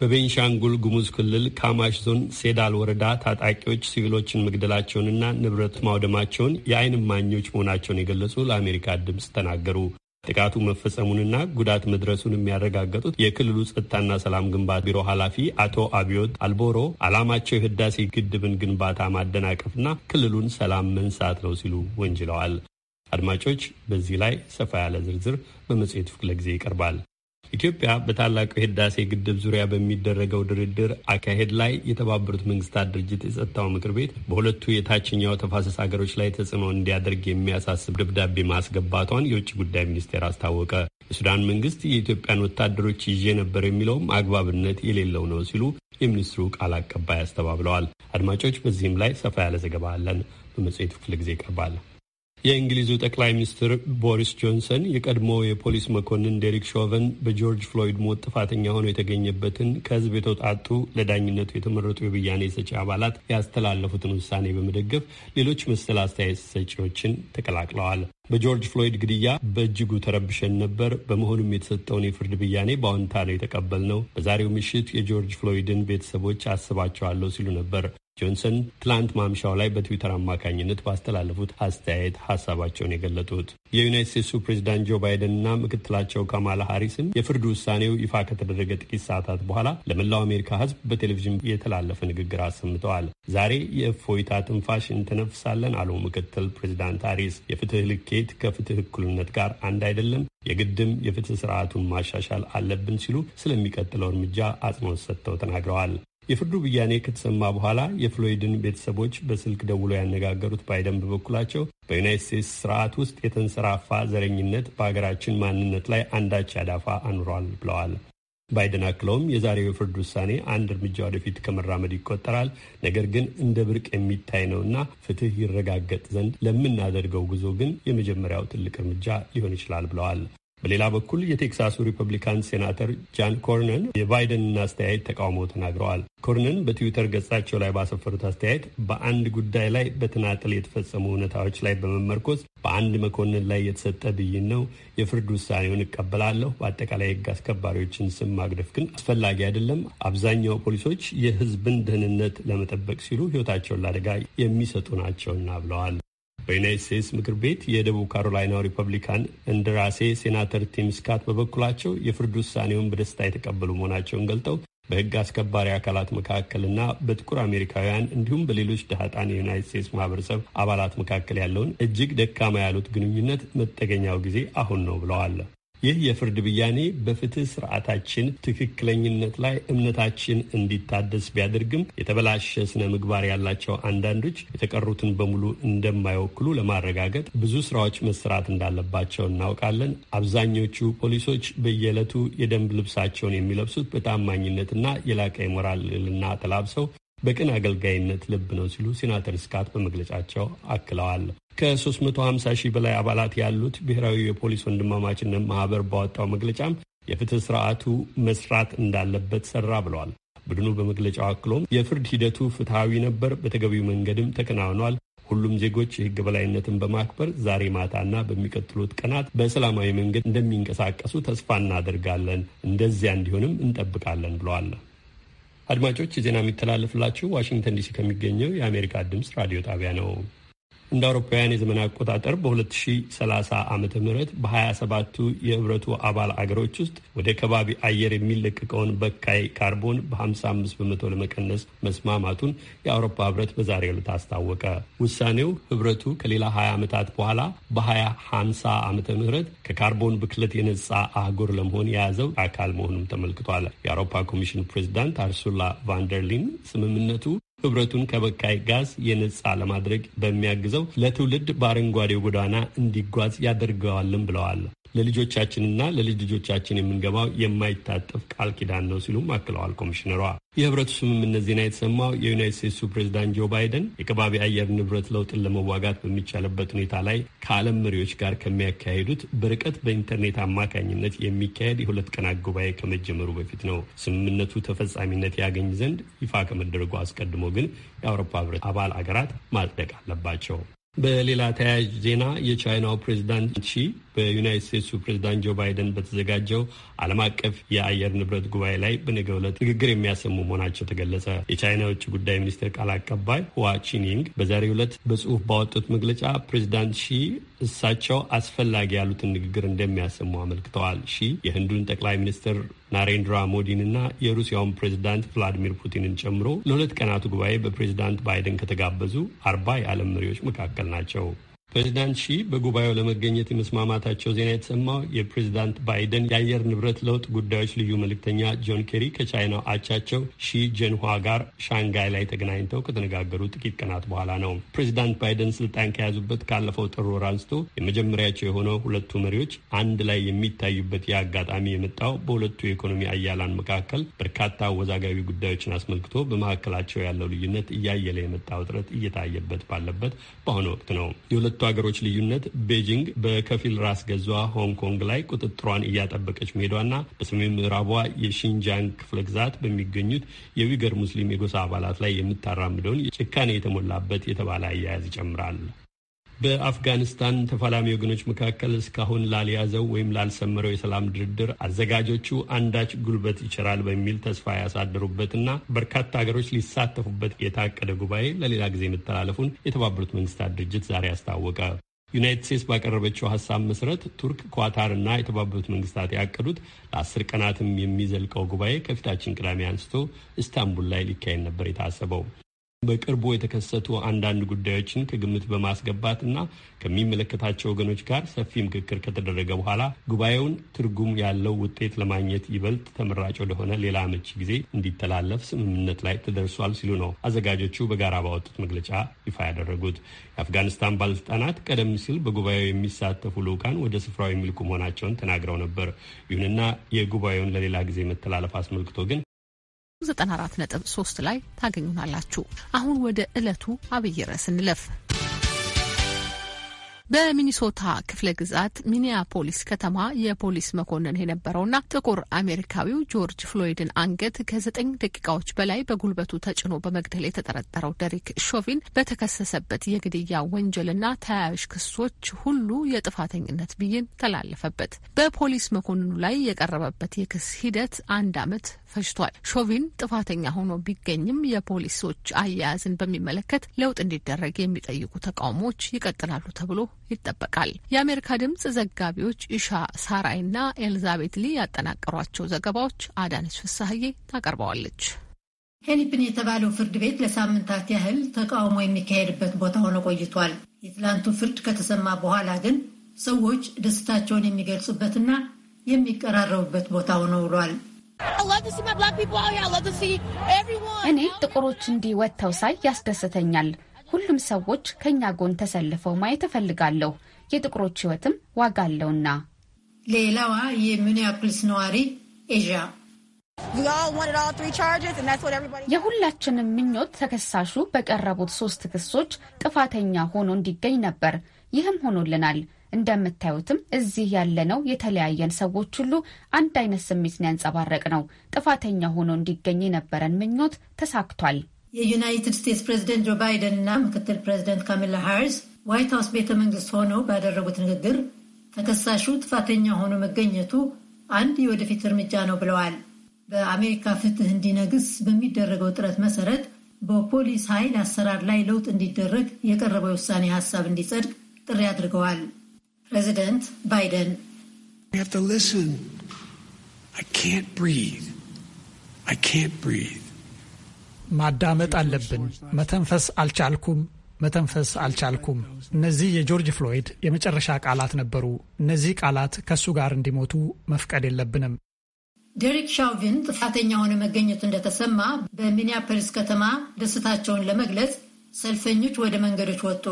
በቤንሻንጉል ጉሙዝ ክልል ካማሽ ዞን ሴዳል ወረዳ ታጣቂዎች ሲቪሎችን መግደላቸውንና ንብረት ማውደማቸውን የዓይን እማኞች መሆናቸውን የገለጹ ለአሜሪካ ድምፅ ተናገሩ። ጥቃቱ መፈጸሙንና ጉዳት መድረሱን የሚያረጋገጡት የክልሉ ጸጥታና ሰላም ግንባታ ቢሮ ኃላፊ አቶ አብዮት አልቦሮ ዓላማቸው የህዳሴ ግድብን ግንባታ ማደናቀፍና ክልሉን ሰላም መንሳት ነው ሲሉ ወንጅለዋል። አድማጮች፣ በዚህ ላይ ሰፋ ያለ ዝርዝር በመጽሔቱ ክፍለ ጊዜ ይቀርባል። ኢትዮጵያ በታላቁ የህዳሴ ግድብ ዙሪያ በሚደረገው ድርድር አካሄድ ላይ የተባበሩት መንግስታት ድርጅት የጸጥታው ምክር ቤት በሁለቱ የታችኛው ተፋሰስ ሀገሮች ላይ ተጽዕኖ እንዲያደርግ የሚያሳስብ ደብዳቤ ማስገባቷን የውጭ ጉዳይ ሚኒስቴር አስታወቀ። የሱዳን መንግስት የኢትዮጵያን ወታደሮች ይዤ ነበር የሚለውም አግባብነት የሌለው ነው ሲሉ የሚኒስትሩ ቃል አቀባይ አስተባብለዋል። አድማጮች፣ በዚህም ላይ ሰፋ ያለ ዘገባ አለን። በመጽሔቱ ክፍለ ጊዜ ይቀርባል። የእንግሊዙ ጠቅላይ ሚኒስትር ቦሪስ ጆንሰን የቀድሞ የፖሊስ መኮንን ዴሪክ ሾቨን በጆርጅ ፍሎይድ ሞት ጥፋተኛ ሆኖ የተገኘበትን ከህዝብ የተውጣጡ ለዳኝነቱ የተመረጡ የብያኔ ሰጪ አባላት ያስተላለፉትን ውሳኔ በመደገፍ ሌሎች መሰል አስተያየት ሰጪዎችን ተቀላቅለዋል። በጆርጅ ፍሎይድ ግድያ በእጅጉ ተረብሸን ነበር። በመሆኑም የተሰጠውን የፍርድ ብያኔ በአዎንታ ነው የተቀበልነው። በዛሬው ምሽት የጆርጅ ፍሎይድን ቤተሰቦች አስባቸዋለሁ ሲሉ ነበር ጆንሰን ትላንት ማምሻው ላይ በትዊተር አማካኝነት ባስተላለፉት አስተያየት ሀሳባቸውን የገለጡት የዩናይት ስቴትሱ ፕሬዚዳንት ጆ ባይደንና ምክትላቸው ካማላ ሃሪስም የፍርድ ውሳኔው ይፋ ከተደረገ ጥቂት ሰዓታት በኋላ ለመላው አሜሪካ ሕዝብ በቴሌቪዥን የተላለፈ ንግግር አሰምተዋል። ዛሬ የእፎይታ ትንፋሽ እንተነፍሳለን አሉ ምክትል ፕሬዚዳንት ሃሪስ። የፍትህ ልኬት ከፍትህ እኩልነት ጋር አንድ አይደለም፣ የግድም የፍትህ ስርዓቱን ማሻሻል አለብን ሲሉ ስለሚቀጥለው እርምጃ አጽንኦት ሰጥተው ተናግረዋል። የፍርዱ ብያኔ ከተሰማ በኋላ የፍሎይድን ቤተሰቦች በስልክ ደውሎ ያነጋገሩት ባይደን በበኩላቸው በዩናይት ስቴትስ ስርዓት ውስጥ የተንሰራፋ ዘረኝነት በሀገራችን ማንነት ላይ አንዳች ያዳፋ አኑሯል ብለዋል። ባይደን አክለውም የዛሬው የፍርድ ውሳኔ አንድ እርምጃ ወደፊት ከመራመድ ይቆጠራል፣ ነገር ግን እንደ ብርቅ የሚታይ ነውና ፍትህ ይረጋገጥ ዘንድ ለምናደርገው ጉዞ ግን የመጀመሪያው ትልቅ እርምጃ ሊሆን ይችላል ብለዋል። በሌላ በኩል የቴክሳሱ ሪፐብሊካን ሴናተር ጃን ኮርነን የባይደንን አስተያየት ተቃውሞ ተናግረዋል። ኮርነን በትዊተር ገጻቸው ላይ ባሰፈሩት አስተያየት በአንድ ጉዳይ ላይ በተናጠል የተፈጸሙ እውነታዎች ላይ በመመርኮዝ በአንድ መኮንን ላይ የተሰጠ ብይን ነው። የፍርድ ውሳኔውን እቀበላለሁ። በአጠቃላይ ሕግ አስከባሪዎችን ስም ማጉደፍ ግን አስፈላጊ አይደለም። አብዛኛው ፖሊሶች የሕዝብን ደህንነት ለመጠበቅ ሲሉ ሕይወታቸውን ለአደጋ የሚሰጡ ናቸውና ብለዋል። በዩናይት ስቴትስ ምክር ቤት የደቡብ ካሮላይናው ሪፐብሊካን እንደራሴ ሴናተር ቲም ስካት በበኩላቸው የፍርድ ውሳኔውን በደስታ የተቀበሉ መሆናቸውን ገልጠው በሕግ አስከባሪ አካላት መካከልና በጥቁር አሜሪካውያን እንዲሁም በሌሎች ህዳጣን የዩናይት ስቴትስ ማህበረሰብ አባላት መካከል ያለውን እጅግ ደካማ ያሉት ግንኙነት መጠገኛው ጊዜ አሁን ነው ብለዋል። ይህ የፍርድ ብያኔ በፍትህ ስርዓታችን ትክክለኝነት ላይ እምነታችን እንዲታደስ ቢያደርግም የተበላሸ ስነ ምግባር ያላቸው አንዳንዶች የተቀሩትን በሙሉ እንደማይወክሉ ለማረጋገጥ ብዙ ስራዎች መሰራት እንዳለባቸው እናውቃለን። አብዛኞቹ ፖሊሶች በየዕለቱ የደንብ ልብሳቸውን የሚለብሱት በታማኝነትና የላቀ የሞራል ልዕልና ተላብሰው በቅን አገልጋይነት ልብ ነው ሲሉ ሴናተር ስካት በመግለጫቸው አክለዋል። ከ350 ሺህ በላይ አባላት ያሉት ብሔራዊ የፖሊስ ወንድማማችነት ማህበር ባወጣው መግለጫም የፍትህ ስርዓቱ መስራት እንዳለበት ሰራ ብለዋል። ቡድኑ በመግለጫው አክሎም የፍርድ ሂደቱ ፍትሐዊ ነበር፣ በተገቢው መንገድም ተከናውኗል። ሁሉም ዜጎች የህግ በላይነትን በማክበር ዛሬ ማታና በሚቀጥሉት ቀናት በሰላማዊ መንገድ እንደሚንቀሳቀሱ ተስፋ እናደርጋለን። እንደዚያ እንዲሆንም እንጠብቃለን ብለዋል። አድማጮች ዜና የሚተላለፍላችሁ ዋሽንግተን ዲሲ ከሚገኘው የአሜሪካ ድምፅ ራዲዮ ጣቢያ ነው። እንደ አውሮፓውያን የዘመን አቆጣጠር በ2030 ዓ ም በ27ቱ የህብረቱ አባል አገሮች ውስጥ ወደ ከባቢ አየር የሚለቀቀውን በካይ ካርቦን በ55 በመቶ ለመቀነስ መስማማቱን የአውሮፓ ህብረት በዛሬው ዕለት አስታወቀ። ውሳኔው ህብረቱ ከሌላ 20 ዓመታት በኋላ በ2050 ዓመተ ምህረት ከካርቦን ብክለት የነጻ አህጉር ለመሆን የያዘው አካል መሆኑም ተመልክቷል። የአውሮፓ ኮሚሽን ፕሬዚዳንት አርሱላ ቫንደርሊን ስምምነቱ ህብረቱን ከበካይ ጋዝ የነጻ ለማድረግ በሚያግዘው ለትውልድ በአረንጓዴው ጎዳና እንዲጓዝ ያደርገዋልም ብለዋል። ለልጆቻችንና ለልጅ ልጆቻችን የምንገባው የማይታጠፍ ቃል ኪዳን ነው ሲሉም አክለዋል ኮሚሽነሯ። የህብረቱ ስምምነት ዜና የተሰማው የዩናይት ስቴትሱ ፕሬዚዳንት ጆ ባይደን የከባቢ አየር ንብረት ለውጥን ለመዋጋት በሚቻልበት ሁኔታ ላይ ከዓለም መሪዎች ጋር ከሚያካሂዱት በርቀት በኢንተርኔት አማካኝነት የሚካሄድ የሁለት ቀናት ጉባኤ ከመጀመሩ በፊት ነው። ስምምነቱ ተፈጻሚነት ያገኝ ዘንድ ይፋ ከመደረጉ አስቀድሞ ግን የአውሮፓ ህብረት አባል አገራት ማጽደቅ አለባቸው። በሌላ ተያያዥ ዜና የቻይናው ፕሬዚዳንት ሺ በዩናይት ስቴትሱ ፕሬዚዳንት ጆ ባይደን በተዘጋጀው ዓለም አቀፍ የአየር ንብረት ጉባኤ ላይ በነገ ዕለት ንግግር የሚያሰሙ መሆናቸው ተገለጸ። የቻይና የውጭ ጉዳይ ሚኒስቴር ቃል አቀባይ ሁዋ ቺኒንግ በዛሬው ዕለት በጽሁፍ ባወጡት መግለጫ ፕሬዚዳንት ሺ እሳቸው አስፈላጊ ያሉትን ንግግር እንደሚያሰሙ አመልክተዋል። ሺ የህንዱን ጠቅላይ ሚኒስትር ናሬንድራ ሞዲን እና የሩሲያውን ፕሬዚዳንት ቭላዲሚር ፑቲንን ጨምሮ ለሁለት ቀናቱ ጉባኤ በፕሬዚዳንት ባይደን ከተጋበዙ አርባ የዓለም መሪዎች መካከል ናቸው። ፕሬዚዳንት ሺ በጉባኤው ለመገኘት የመስማማታቸው ዜና የተሰማው የፕሬዚዳንት ባይደን የአየር ንብረት ለውጥ ጉዳዮች ልዩ መልእክተኛ ጆን ኬሪ ከቻይናው አቻቸው ሺ ጀንኋ ጋር ሻንጋይ ላይ ተገናኝተው ከተነጋገሩ ጥቂት ቀናት በኋላ ነው። ፕሬዚዳንት ባይደን ስልጣን ከያዙበት ካለፈው ጥር ወር አንስቶ የመጀመሪያቸው የሆነው ሁለቱ መሪዎች አንድ ላይ የሚታዩበት አጋጣሚ የመጣው በሁለቱ የኢኮኖሚ ኃያላን መካከል በርካታ አወዛጋቢ ጉዳዮችን አስመልክቶ በመካከላቸው ያለው ልዩነት እያየለ የመጣ ውጥረት እየታየበት ባለበት በአሁኑ ወቅት ነው። የሁለቱ ሀገሮች ልዩነት ቤጂንግ በከፊል ራስ ገዟ ሆንግ ኮንግ ላይ ቁጥጥሯን እያጠበቀች መሄዷና በሰሜን ምዕራቧ የሺንጃንግ ክፍለ ግዛት በሚገኙት የዊገር ሙስሊም የጎሳ አባላት ላይ የምታራምደውን ጭካኔ የተሞላበት የተባለ አያያዝ ይጨምራል። በአፍጋኒስታን ተፋላሚ ወገኖች መካከል እስካሁን ላልያዘው ወይም ላልሰመረው የሰላም ድርድር አዘጋጆቹ አንዳች ጉልበት ይችራል በሚል ተስፋ ያሳደሩበትና በርካታ ሀገሮች ሊሳተፉበት የታቀደ ጉባኤ ለሌላ ጊዜ መተላለፉን የተባበሩት መንግስታት ድርጅት ዛሬ አስታወቀ። ዩናይትድ ስቴትስ ባቀረበችው ሀሳብ መሰረት ቱርክ፣ ኳታር እና የተባበሩት መንግስታት ያቀዱት ለአስር ቀናትም የሚዘልቀው ጉባኤ ከፊታችን ቅዳሜ አንስቶ ኢስታንቡል ላይ ሊካሄድ ነበር የታሰበው። በቅርቡ የተከሰቱ አንዳንድ ጉዳዮችን ከግምት በማስገባት እና ከሚመለከታቸው ወገኖች ጋር ሰፊ ምክክር ከተደረገ በኋላ ጉባኤውን ትርጉም ያለው ውጤት ለማግኘት ይበልጥ ተመራጭ ወደሆነ ሌላ አመቺ ጊዜ እንዲተላለፍ ስምምነት ላይ ተደርሷል ሲሉ ነው አዘጋጆቹ በጋራ ባወጡት መግለጫ ይፋ ያደረጉት። የአፍጋኒስታን ባለስልጣናት ቀደም ሲል በጉባኤው የሚሳተፉ ልዑካን ወደ ስፍራው የሚልኩ መሆናቸውን ተናግረው ነበር። ይሁንና የጉባኤውን ለሌላ ጊዜ መተላለፍ አስመልክቶ ግን 94.3 ላይ ታገኙናላችሁ። አሁን ወደ ዕለቱ አብይ ርዕስ እንለፍ። በሚኒሶታ ክፍለ ግዛት ሚኒያፖሊስ ከተማ የፖሊስ መኮንን የነበረውና ጥቁር አሜሪካዊው ጆርጅ ፍሎይድን አንገት ከዘጠኝ ደቂቃዎች በላይ በጉልበቱ ተጭኖ በመግደል የተጠረጠረው ደሪክ ሾቪን በተከሰሰበት የግድያ ወንጀልና ተያያዥ ክሶች ሁሉ የጥፋተኝነት ብይን ተላለፈበት። በፖሊስ መኮንኑ ላይ የቀረበበት የክስ ሂደት አንድ ዓመት ፈጅቷል። ሾቪን ጥፋተኛ ሆኖ ቢገኝም የፖሊሶች አያያዝን በሚመለከት ለውጥ እንዲደረግ የሚጠይቁ ተቃውሞዎች ይቀጥላሉ ተብሎ ይጠበቃል። የአሜሪካ ድምጽ ዘጋቢዎች ኢሻ ሳራይና ኤልዛቤት ሊ ያጠናቀሯቸው ዘገባዎች አዳነች ፍሳሀዬ ታቀርበዋለች። ሄኒፕን የተባለው ፍርድ ቤት ለሳምንታት ያህል ተቃውሞ የሚካሄድበት ቦታ ሆኖ ቆይቷል። የትላንቱ ፍርድ ከተሰማ በኋላ ግን ሰዎች ደስታቸውን የሚገልጹበትና የሚቀራረቡበት ቦታ ሆኖ ውሏል። እኔ ጥቁሮች እንዲህ ወጥተው ሳይ ያስደስተኛል። ሁሉም ሰዎች ከእኛ ጎን ተሰልፈው ማየት እፈልጋለሁ። የጥቁሮች ሕይወትም ዋጋ አለውና። ሌላዋ የሚኒያፖሊስ ነዋሪ ኤዣ የሁላችንም ምኞት ተከሳሹ በቀረቡት ሶስት ክሶች ጥፋተኛ ሆኖ እንዲገኝ ነበር። ይህም ሆኖልናል። እንደምታዩትም እዚህ ያለነው የተለያየን ሰዎች ሁሉ አንድ አይነት ስሜትን ያንጸባረቅነው። ጥፋተኛ ሆኖ እንዲገኝ የነበረን ምኞት ተሳክቷል። የዩናይትድ ስቴትስ ፕሬዚደንት ጆ ባይደን እና ምክትል ፕሬዚደንት ካማላ ሃሪስ ዋይት ሀውስ ቤተ መንግስት ሆነው ባደረጉት ንግግር ተከሳሹ ጥፋተኛ ሆኖ መገኘቱ አንድ የወደፊት እርምጃ ነው ብለዋል። በአሜሪካ ፍትህ እንዲነግስ በሚደረገው ጥረት መሰረት በፖሊስ ኃይል አሰራር ላይ ለውጥ እንዲደረግ የቀረበው የውሳኔ ሀሳብ እንዲጸድቅ ጥሪ አድርገዋል። ፕሬዚደንት ባይደን ማዳመጥ አለብን። መተንፈስ አልቻልኩም፣ መተንፈስ አልቻልኩም። እነዚህ የጆርጅ ፍሎይድ የመጨረሻ ቃላት ነበሩ። እነዚህ ቃላት ከእሱ ጋር እንዲሞቱ መፍቀድ የለብንም። ዴሪክ ሻውቪን ጥፋተኛ ሆኖ መገኘቱ እንደተሰማ በሚኒያፖሊስ ከተማ ደስታቸውን ለመግለጽ ሰልፈኞች ወደ መንገዶች ወጡ።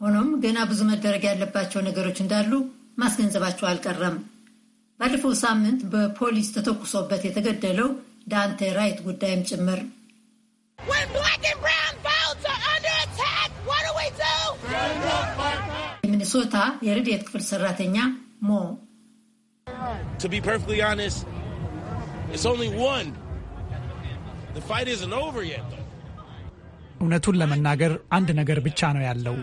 ሆኖም ገና ብዙ መደረግ ያለባቸው ነገሮች እንዳሉ ማስገንዘባቸው አልቀረም። ባለፈው ሳምንት በፖሊስ ተተኩሶበት የተገደለው ዳንቴ ራይት ጉዳይም ጭምር የሚኒሶታ የረድኤት ክፍል ሰራተኛ ሞ እውነቱን ለመናገር አንድ ነገር ብቻ ነው ያለው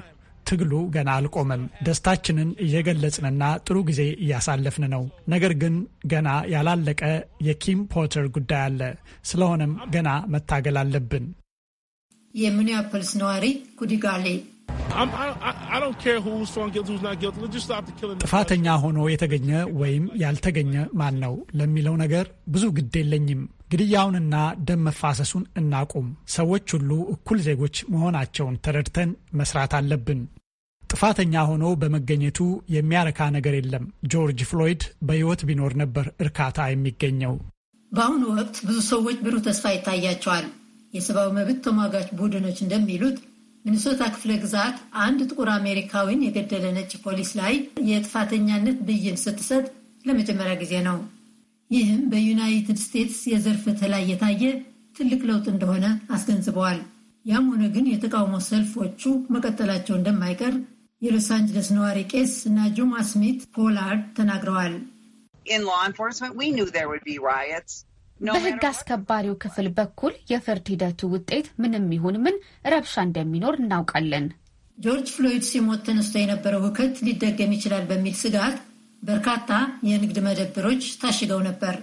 ትግሉ ገና አልቆመም። ደስታችንን እየገለጽንና ጥሩ ጊዜ እያሳለፍን ነው። ነገር ግን ገና ያላለቀ የኪም ፖተር ጉዳይ አለ። ስለሆነም ገና መታገል አለብን። የሚኒያፖሊስ ነዋሪ ጉዲጋሌ ጥፋተኛ ሆኖ የተገኘ ወይም ያልተገኘ ማን ነው ለሚለው ነገር ብዙ ግድ የለኝም። ግድያውንና ደም መፋሰሱን እናቁም። ሰዎች ሁሉ እኩል ዜጎች መሆናቸውን ተረድተን መስራት አለብን። ጥፋተኛ ሆኖ በመገኘቱ የሚያረካ ነገር የለም። ጆርጅ ፍሎይድ በሕይወት ቢኖር ነበር እርካታ የሚገኘው። በአሁኑ ወቅት ብዙ ሰዎች ብሩህ ተስፋ ይታያቸዋል። የሰብአዊ መብት ተሟጋች ቡድኖች እንደሚሉት ሚኒሶታ ክፍለ ግዛት አንድ ጥቁር አሜሪካዊን የገደለ ነጭ ፖሊስ ላይ የጥፋተኛነት ብይን ስትሰጥ ለመጀመሪያ ጊዜ ነው። ይህም በዩናይትድ ስቴትስ የዘር ፍትህ ላይ የታየ ትልቅ ለውጥ እንደሆነ አስገንዝበዋል። ያም ሆነ ግን የተቃውሞ ሰልፎቹ መቀጠላቸው እንደማይቀር የሎስ አንጅለስ ነዋሪ ቄስ ናጁማ ስሚት ፖላርድ ተናግረዋል። በሕግ አስከባሪው ክፍል በኩል የፍርድ ሂደቱ ውጤት ምንም ይሁን ምን ረብሻ እንደሚኖር እናውቃለን። ጆርጅ ፍሎይድ ሲሞት ተነስቶ የነበረው ሁከት ሊደገም ይችላል በሚል ስጋት በርካታ የንግድ መደብሮች ታሽገው ነበር።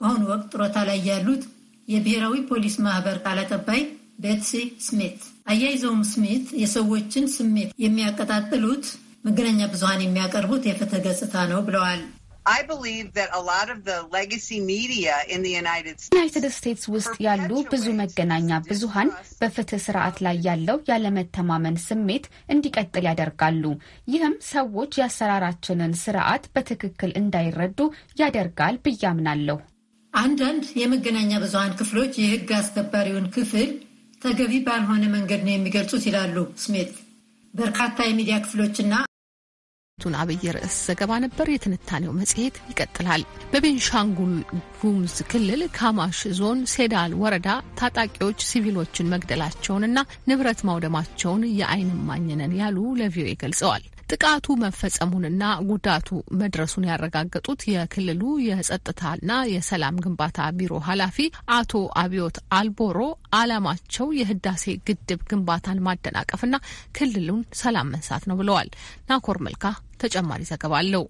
በአሁኑ ወቅት ጡረታ ላይ ያሉት የብሔራዊ ፖሊስ ማህበር ቃል አቀባይ ቤትሲ ስሚት አያይዘውም ስሚት የሰዎችን ስሜት የሚያቀጣጥሉት መገናኛ ብዙሃን የሚያቀርቡት የፍትህ ገጽታ ነው ብለዋል። ዩናይትድ ስቴትስ ውስጥ ያሉ ብዙ መገናኛ ብዙሃን በፍትህ ስርዓት ላይ ያለው ያለመተማመን ስሜት እንዲቀጥል ያደርጋሉ። ይህም ሰዎች የአሰራራችንን ስርዓት በትክክል እንዳይረዱ ያደርጋል ብዬ አምናለሁ። አንዳንድ የመገናኛ ብዙሃን ክፍሎች የህግ አስከባሪውን ክፍል ተገቢ ባልሆነ መንገድ ነው የሚገልጹት ይላሉ ስሜት። በርካታ የሚዲያ ክፍሎችና ቱን አብይ ርዕስ ዘገባ ነበር። የትንታኔው መጽሔት ይቀጥላል። በቤንሻንጉል ጉሙዝ ክልል ካማሽ ዞን ሴዳል ወረዳ ታጣቂዎች ሲቪሎችን መግደላቸውንና ንብረት ማውደማቸውን የዓይን እማኝ ነን ያሉ ለቪኦኤ ገልጸዋል። ጥቃቱ መፈጸሙንና ጉዳቱ መድረሱን ያረጋገጡት የክልሉ የጸጥታና የሰላም ግንባታ ቢሮ ኃላፊ አቶ አብዮት አልቦሮ ዓላማቸው የህዳሴ ግድብ ግንባታን ማደናቀፍና ክልሉን ሰላም መንሳት ነው ብለዋል። ናኮር መልካ ተጨማሪ ዘገባ አለው።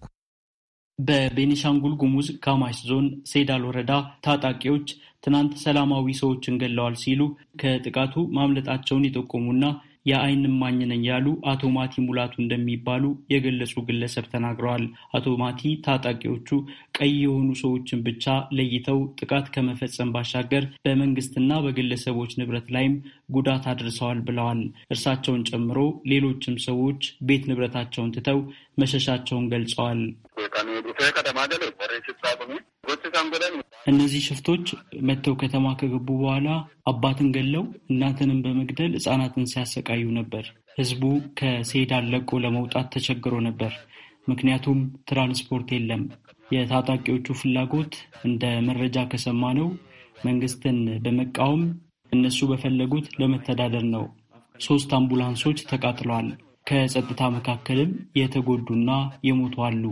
በቤኒሻንጉል ጉሙዝ ካማሽ ዞን ሴዳል ወረዳ ታጣቂዎች ትናንት ሰላማዊ ሰዎችን ገለዋል ሲሉ ከጥቃቱ ማምለጣቸውን የጠቆሙና የዓይን እማኝ ነኝ ያሉ አቶ ማቲ ሙላቱ እንደሚባሉ የገለጹ ግለሰብ ተናግረዋል። አቶ ማቲ ታጣቂዎቹ ቀይ የሆኑ ሰዎችን ብቻ ለይተው ጥቃት ከመፈጸም ባሻገር በመንግስትና በግለሰቦች ንብረት ላይም ጉዳት አድርሰዋል ብለዋል። እርሳቸውን ጨምሮ ሌሎችም ሰዎች ቤት ንብረታቸውን ትተው መሸሻቸውን ገልጸዋል። እነዚህ ሽፍቶች መጥተው ከተማ ከገቡ በኋላ አባትን ገለው እናትንም በመግደል ሕፃናትን ሲያሰቃዩ ነበር። ህዝቡ ከሴዳን ለቆ ለመውጣት ተቸግሮ ነበር። ምክንያቱም ትራንስፖርት የለም። የታጣቂዎቹ ፍላጎት እንደ መረጃ ከሰማነው መንግስትን በመቃወም እነሱ በፈለጉት ለመተዳደር ነው። ሶስት አምቡላንሶች ተቃጥለዋል። ከጸጥታ መካከልም የተጎዱና የሞቱ አሉ።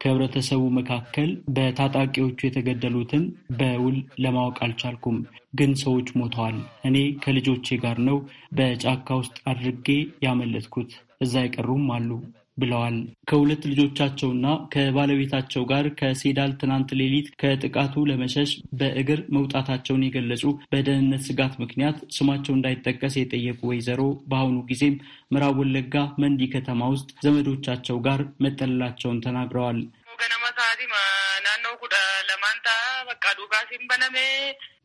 ከህብረተሰቡ መካከል በታጣቂዎቹ የተገደሉትን በውል ለማወቅ አልቻልኩም፣ ግን ሰዎች ሞተዋል። እኔ ከልጆቼ ጋር ነው በጫካ ውስጥ አድርጌ ያመለጥኩት። እዛ የቀሩም አሉ ብለዋል። ከሁለት ልጆቻቸውና ከባለቤታቸው ጋር ከሴዳል ትናንት ሌሊት ከጥቃቱ ለመሸሽ በእግር መውጣታቸውን የገለጹ በደህንነት ስጋት ምክንያት ስማቸው እንዳይጠቀስ የጠየቁ ወይዘሮ በአሁኑ ጊዜም ምዕራብ ወለጋ መንዲ ከተማ ውስጥ ዘመዶቻቸው ጋር መጠለላቸውን ተናግረዋል።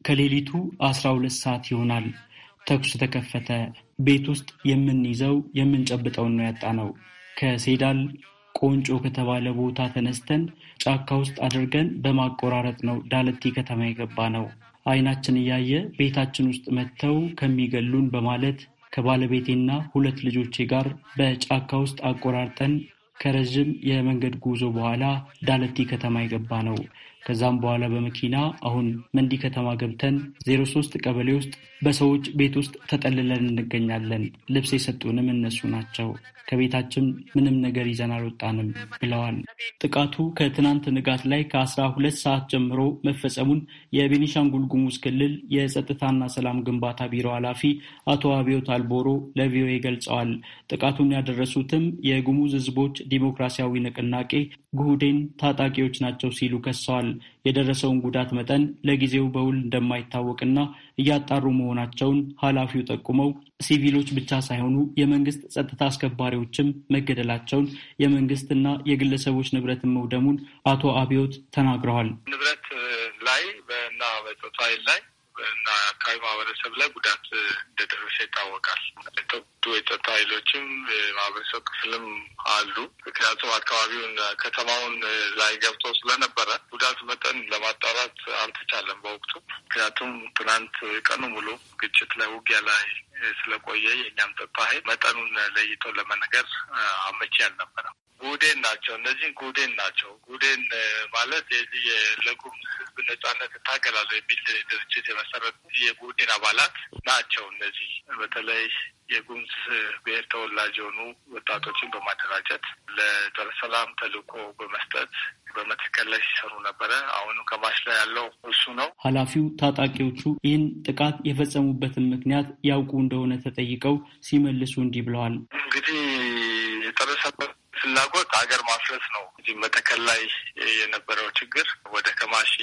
ከሌሊቱ አስራ ሁለት ሰዓት ይሆናል። ተኩስ ተከፈተ። ቤት ውስጥ የምንይዘው የምንጨብጠውን ነው ያጣ ነው። ከሴዳል ቆንጮ ከተባለ ቦታ ተነስተን ጫካ ውስጥ አድርገን በማቆራረጥ ነው ዳለቲ ከተማ የገባ ነው። አይናችን እያየ ቤታችን ውስጥ መጥተው ከሚገሉን በማለት ከባለቤቴና ሁለት ልጆቼ ጋር በጫካ ውስጥ አቆራርጠን ከረዥም የመንገድ ጉዞ በኋላ ዳለቲ ከተማ የገባ ነው። ከዛም በኋላ በመኪና አሁን መንዲ ከተማ ገብተን ዜሮ ሶስት ቀበሌ ውስጥ በሰዎች ቤት ውስጥ ተጠልለን እንገኛለን። ልብስ የሰጡንም እነሱ ናቸው። ከቤታችን ምንም ነገር ይዘን አልወጣንም ብለዋል። ጥቃቱ ከትናንት ንጋት ላይ ከአስራ ሁለት ሰዓት ጀምሮ መፈጸሙን የቤኒሻንጉል ጉሙዝ ክልል የጸጥታና ሰላም ግንባታ ቢሮ ኃላፊ አቶ አብዮት አልቦሮ ለቪኦኤ ገልጸዋል። ጥቃቱን ያደረሱትም የጉሙዝ ሕዝቦች ዲሞክራሲያዊ ንቅናቄ ጉህዴን ታጣቂዎች ናቸው ሲሉ ከሰዋል። የደረሰውን ጉዳት መጠን ለጊዜው በውል እንደማይታወቅና እያጣሩ መሆናቸውን ኃላፊው ጠቁመው ሲቪሎች ብቻ ሳይሆኑ የመንግስት ጸጥታ አስከባሪዎችም መገደላቸውን የመንግስትና የግለሰቦች ንብረትን መውደሙን አቶ አብዮት ተናግረዋል። ንብረት ላይ እና በጸጥታ ኃይል ላይ እና አካባቢ ማህበረሰብ ላይ ጉዳት እንደደረሰ ይታወቃል። የተጎዱ የጸጥታ ኃይሎችም የማህበረሰብ ክፍልም አሉ። ምክንያቱም አካባቢውን ከተማውን ላይ ገብተው ስለነበረ ጉዳት መጠን ለማጣራት አልተቻለም በወቅቱ። ምክንያቱም ትናንት ቀኑ ሙሉ ግጭት ላይ ውጊያ ላይ ስለቆየ የእኛም ጸጥታ ኃይል መጠኑን ለይቶ ለመነገር አመቺ አልነበረም። ጉዴን ናቸው። እነዚህ ጉዴን ናቸው። ጉዴን ማለት የዚህ ለጉሙዝ ሕዝብ ነጻነት እታገላለሁ የሚል ድርጅት የመሰረቱ የጉዴን አባላት ናቸው። እነዚህ በተለይ የጉሙዝ ብሔር ተወላጅ የሆኑ ወጣቶችን በማደራጀት ለጸረ ሰላም ተልዕኮ በመስጠት በመተከል ላይ ሲሰሩ ነበረ። አሁንም ከማሽ ላይ ያለው እሱ ነው። ኃላፊው ታጣቂዎቹ ይህን ጥቃት የፈጸሙበትን ምክንያት ያውቁ እንደሆነ ተጠይቀው ሲመልሱ እንዲህ ብለዋል። እንግዲህ የጸረ ሰላም ፍላጎት ሀገር ማፍረስ ነው። እዚህ መተከል ላይ የነበረው ችግር ወደ ከማሺ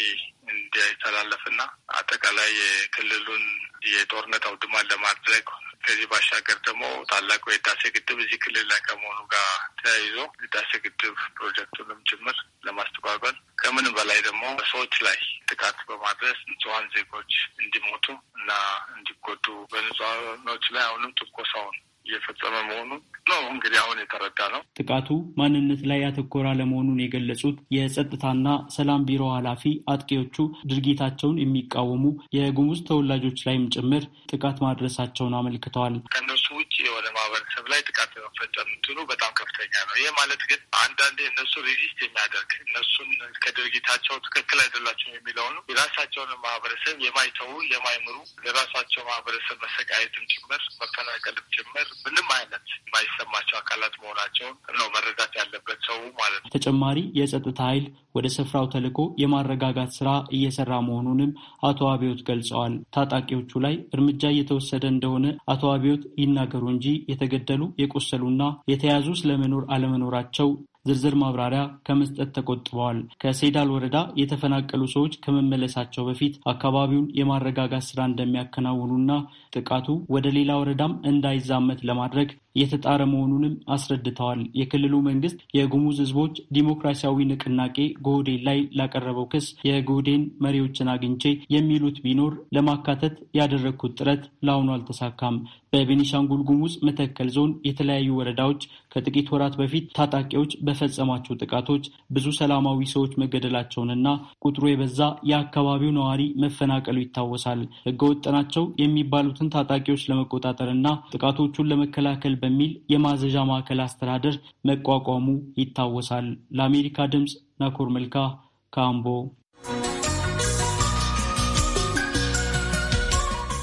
እንዲተላለፍና አጠቃላይ የክልሉን የጦርነት አውድማን ለማድረግ ከዚህ ባሻገር ደግሞ ታላቁ የህዳሴ ግድብ እዚህ ክልል ላይ ከመሆኑ ጋር ተያይዞ ህዳሴ ግድብ ፕሮጀክቱንም ጭምር ለማስተጓጓል ከምንም በላይ ደግሞ በሰዎች ላይ ጥቃት በማድረስ ንጹሐን ዜጎች እንዲሞቱ እና እንዲጎዱ በንጹሐኖች ላይ አሁንም ትንኮሳውን እየፈጸመ መሆኑን ነው እንግዲህ አሁን የተረዳ ነው። ጥቃቱ ማንነት ላይ ያተኮረ አለመሆኑን የገለጹት የጸጥታና ሰላም ቢሮ ኃላፊ አጥቂዎቹ ድርጊታቸውን የሚቃወሙ የጉሙዝ ተወላጆች ላይም ጭምር ጥቃት ማድረሳቸውን አመልክተዋል። ከእነሱ ውጭ የሆነ ማህበረሰብ ላይ ጥቃት የመፈጸም እንትኑ በጣም ከፍተኛ ነው። ይህ ማለት ግን አንዳንዴ እነሱ ሬዚስት የሚያደርግ እነሱን ከድርጊታቸው ትክክል አይደላቸው የሚለውን የራሳቸውን ማህበረሰብ የማይተዉ የማይምሩ የራሳቸው ማህበረሰብ መሰቃየትም ጭምር መፈናቀልም ጭምር ምንም አይነት የማይሰማቸው አካላት መሆናቸውን ነው መረዳት ያለበት ሰው ማለት ነው። ተጨማሪ የጸጥታ ኃይል ወደ ስፍራው ተልኮ የማረጋጋት ስራ እየሰራ መሆኑንም አቶ አብዮት ገልጸዋል። ታጣቂዎቹ ላይ እርምጃ እየተወሰደ እንደሆነ አቶ አብዮት ይናገሩ እንጂ የተገደሉ የቆሰሉና የተያዙ ስለመኖር አለመኖራቸው ዝርዝር ማብራሪያ ከመስጠት ተቆጥበዋል። ከሴዳል ወረዳ የተፈናቀሉ ሰዎች ከመመለሳቸው በፊት አካባቢውን የማረጋጋት ስራ እንደሚያከናውኑና ጥቃቱ ወደ ሌላ ወረዳም እንዳይዛመት ለማድረግ የተጣረ መሆኑንም አስረድተዋል። የክልሉ መንግስት የጉሙዝ ሕዝቦች ዲሞክራሲያዊ ንቅናቄ ጎህዴን ላይ ላቀረበው ክስ የጎህዴን መሪዎችን አግኝቼ የሚሉት ቢኖር ለማካተት ያደረግኩት ጥረት ለአሁኑ አልተሳካም። በቤኒሻንጉል ጉሙዝ መተከል ዞን የተለያዩ ወረዳዎች ከጥቂት ወራት በፊት ታጣቂዎች በፈጸሟቸው ጥቃቶች ብዙ ሰላማዊ ሰዎች መገደላቸውንና ቁጥሩ የበዛ የአካባቢው ነዋሪ መፈናቀሉ ይታወሳል። ህገወጥ ናቸው የሚባሉትን ታጣቂዎች ለመቆጣጠርና ጥቃቶቹን ለመከላከል በሚል የማዘዣ ማዕከል አስተዳደር መቋቋሙ ይታወሳል። ለአሜሪካ ድምፅ ናኮር መልካ ካምቦ።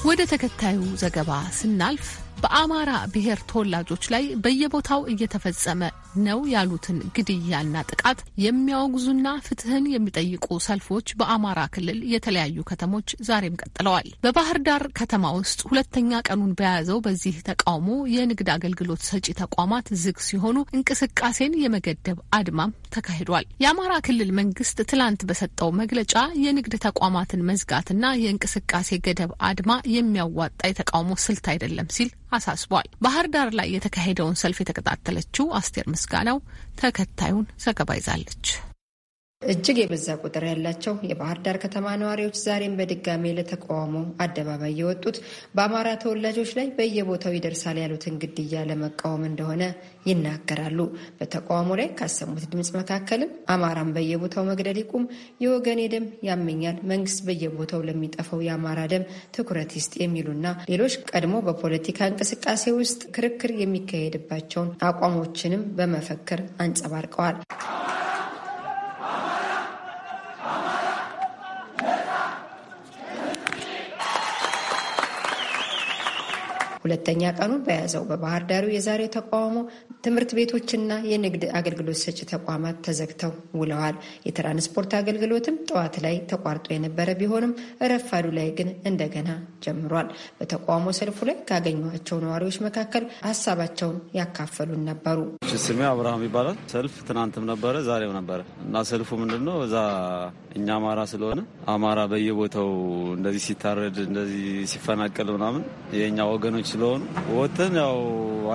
ወደ ተከታዩ ዘገባ ስናልፍ በአማራ ብሔር ተወላጆች ላይ በየቦታው እየተፈጸመ ነው ያሉትን ግድያና ጥቃት የሚያወግዙና ፍትህን የሚጠይቁ ሰልፎች በአማራ ክልል የተለያዩ ከተሞች ዛሬም ቀጥለዋል። በባህር ዳር ከተማ ውስጥ ሁለተኛ ቀኑን በያዘው በዚህ ተቃውሞ የንግድ አገልግሎት ሰጪ ተቋማት ዝግ ሲሆኑ እንቅስቃሴን የመገደብ አድማም ተካሂዷል። የአማራ ክልል መንግስት ትላንት በሰጠው መግለጫ የንግድ ተቋማትን መዝጋትና የእንቅስቃሴ ገደብ አድማ የሚያዋጣ የተቃውሞ ስልት አይደለም ሲል አሳስቧል። ባህር ዳር ላይ የተካሄደውን ሰልፍ የተከታተለችው አስቴር ምስጋናው ተከታዩን ዘገባ ይዛለች። እጅግ የበዛ ቁጥር ያላቸው የባህር ዳር ከተማ ነዋሪዎች ዛሬም በድጋሜ ለተቃውሞ አደባባይ የወጡት በአማራ ተወላጆች ላይ በየቦታው ይደርሳል ያሉትን ግድያ ለመቃወም እንደሆነ ይናገራሉ። በተቃውሞ ላይ ካሰሙት ድምፅ መካከልም አማራን በየቦታው መግደል ይቁም፣ የወገኔ ደም ያመኛል፣ መንግስት በየቦታው ለሚጠፋው የአማራ ደም ትኩረት ይስጥ የሚሉና ሌሎች ቀድሞ በፖለቲካ እንቅስቃሴ ውስጥ ክርክር የሚካሄድባቸውን አቋሞችንም በመፈክር አንጸባርቀዋል። ሁለተኛ ቀኑን በያዘው በባህር ዳሩ የዛሬው ተቃውሞ ትምህርት ቤቶችና የንግድ አገልግሎት ሰጪ ተቋማት ተዘግተው ውለዋል። የትራንስፖርት አገልግሎትም ጠዋት ላይ ተቋርጦ የነበረ ቢሆንም ረፋዱ ላይ ግን እንደገና ጀምሯል። በተቃውሞ ሰልፉ ላይ ካገኟቸው ነዋሪዎች መካከል ሀሳባቸውን ያካፈሉን ነበሩ። ስሜ አብርሃም ይባላል። ሰልፍ ትናንትም ነበረ ዛሬም ነበረ እና ሰልፉ ምንድን ነው እዛ እኛ አማራ ስለሆነ አማራ በየቦታው እንደዚህ ሲታረድ እንደዚህ ሲፈናቀል ምናምን የእኛ ወገኖች ስለሆኑ ወጥተን ያው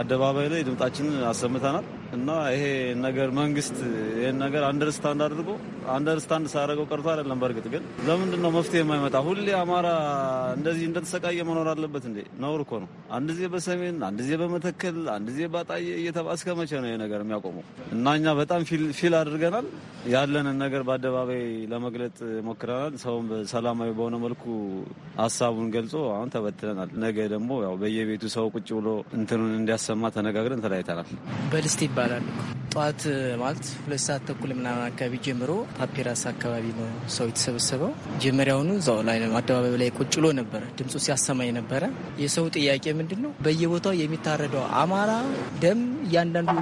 አደባባይ ላይ ድምጣችንን አሰምተናል እና ይሄ ነገር መንግስት ይህን ነገር አንደርስታንድ አድርጎ አንደርስታንድ ሳያደርገው ቀርቶ አይደለም። በእርግጥ ግን ለምንድን ነው መፍትሄ የማይመጣ? ሁሌ አማራ እንደዚህ እንደተሰቃየ መኖር አለበት እንዴ? ነውር እኮ ነው። አንድ ጊዜ በሰሜን አንድ ጊዜ በመተከል አንድ ጊዜ ባጣዬ እየተባ እስከ መቼ ነው ይሄ ነገር የሚያቆመው? እና እኛ በጣም ፊል አድርገናል። ያለንን ነገር በአደባባይ ለመግለጥ ሞክረናል። ሰውም ሰላማዊ በሆነ መልኩ ሀሳቡን ገልጾ አሁን ተበትለናል። ነገ ደግሞ ያው በየቤቱ ሰው ቁጭ ብሎ እንትኑን እንዲያሰማ ተነጋግረን ተለያይተናል። ይባላል። ጠዋት ማለት ሁለት ሰዓት ተኩል ምናምን አካባቢ ጀምሮ ፓፒራስ አካባቢ ነው ሰው የተሰበሰበው። መጀመሪያውኑ እዛው ላይ አደባባይ ላይ ቁጭ ብሎ ነበረ ድምፁ ሲያሰማኝ ነበረ። የሰው ጥያቄ ምንድን ነው? በየቦታው የሚታረደው አማራ ደም እያንዳንዱ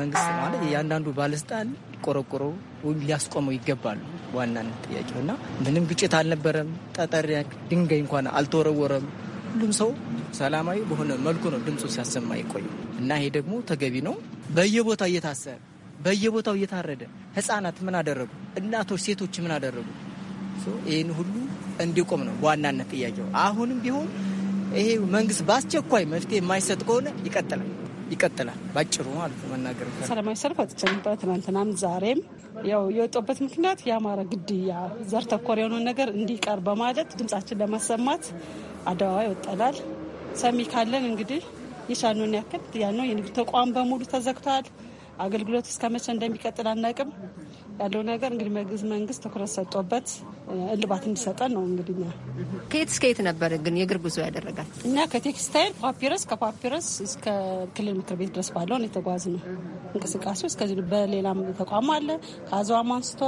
መንግስት ማለት እያንዳንዱ ባለስልጣን ቆረቆሮ ሊያስቆመው ይገባሉ። ዋናነት ጥያቄው እና ምንም ግጭት አልነበረም። ጠጠር ድንጋይ እንኳን አልተወረወረም። ሁሉም ሰው ሰላማዊ በሆነ መልኩ ነው ድምፁ ሲያሰማ የቆዩ እና ይሄ ደግሞ ተገቢ ነው። በየቦታው እየታሰረ በየቦታው እየታረደ ህጻናት ምን አደረጉ? እናቶች፣ ሴቶች ምን አደረጉ? ይህን ሁሉ እንዲቆም ነው በዋናነት ጥያቄው። አሁንም ቢሆን ይሄ መንግስት በአስቸኳይ መፍትሄ የማይሰጥ ከሆነ ይቀጥላል ይቀጥላል። ባጭሩ ማለት መናገር ሰላማዊ ሰልፍ ወጥቼ ነበር ትናንትናም ዛሬም። ያው የወጣበት ምክንያት የአማራ ግድያ ዘር ተኮር የሆነውን ነገር እንዲቀር በማለት ድምጻችን ለማሰማት አደባባይ ወጠናል። ሰሚ ካለን እንግዲህ የሻኑን ያክል ያነው የንግድ ተቋም በሙሉ ተዘግተዋል። አገልግሎት እስከ መቼ እንደሚቀጥል አናቅም። ያለው ነገር እንግዲህ መንግስት ትኩረት ሰጥቶበት እልባት እንዲሰጠን ነው። እንግዲህ እኛ ከየት እስከ የት ነበር ግን የእግር ጉዞ ያደረጋል? እኛ ከቴክስታይል ፓፒረስ፣ ከፓፒረስ እስከ ክልል ምክር ቤት ድረስ ባለውን የተጓዝ ነው እንቅስቃሴ እስከዚህ። በሌላም ተቋም አለ። ከአዘዋም አንስቶ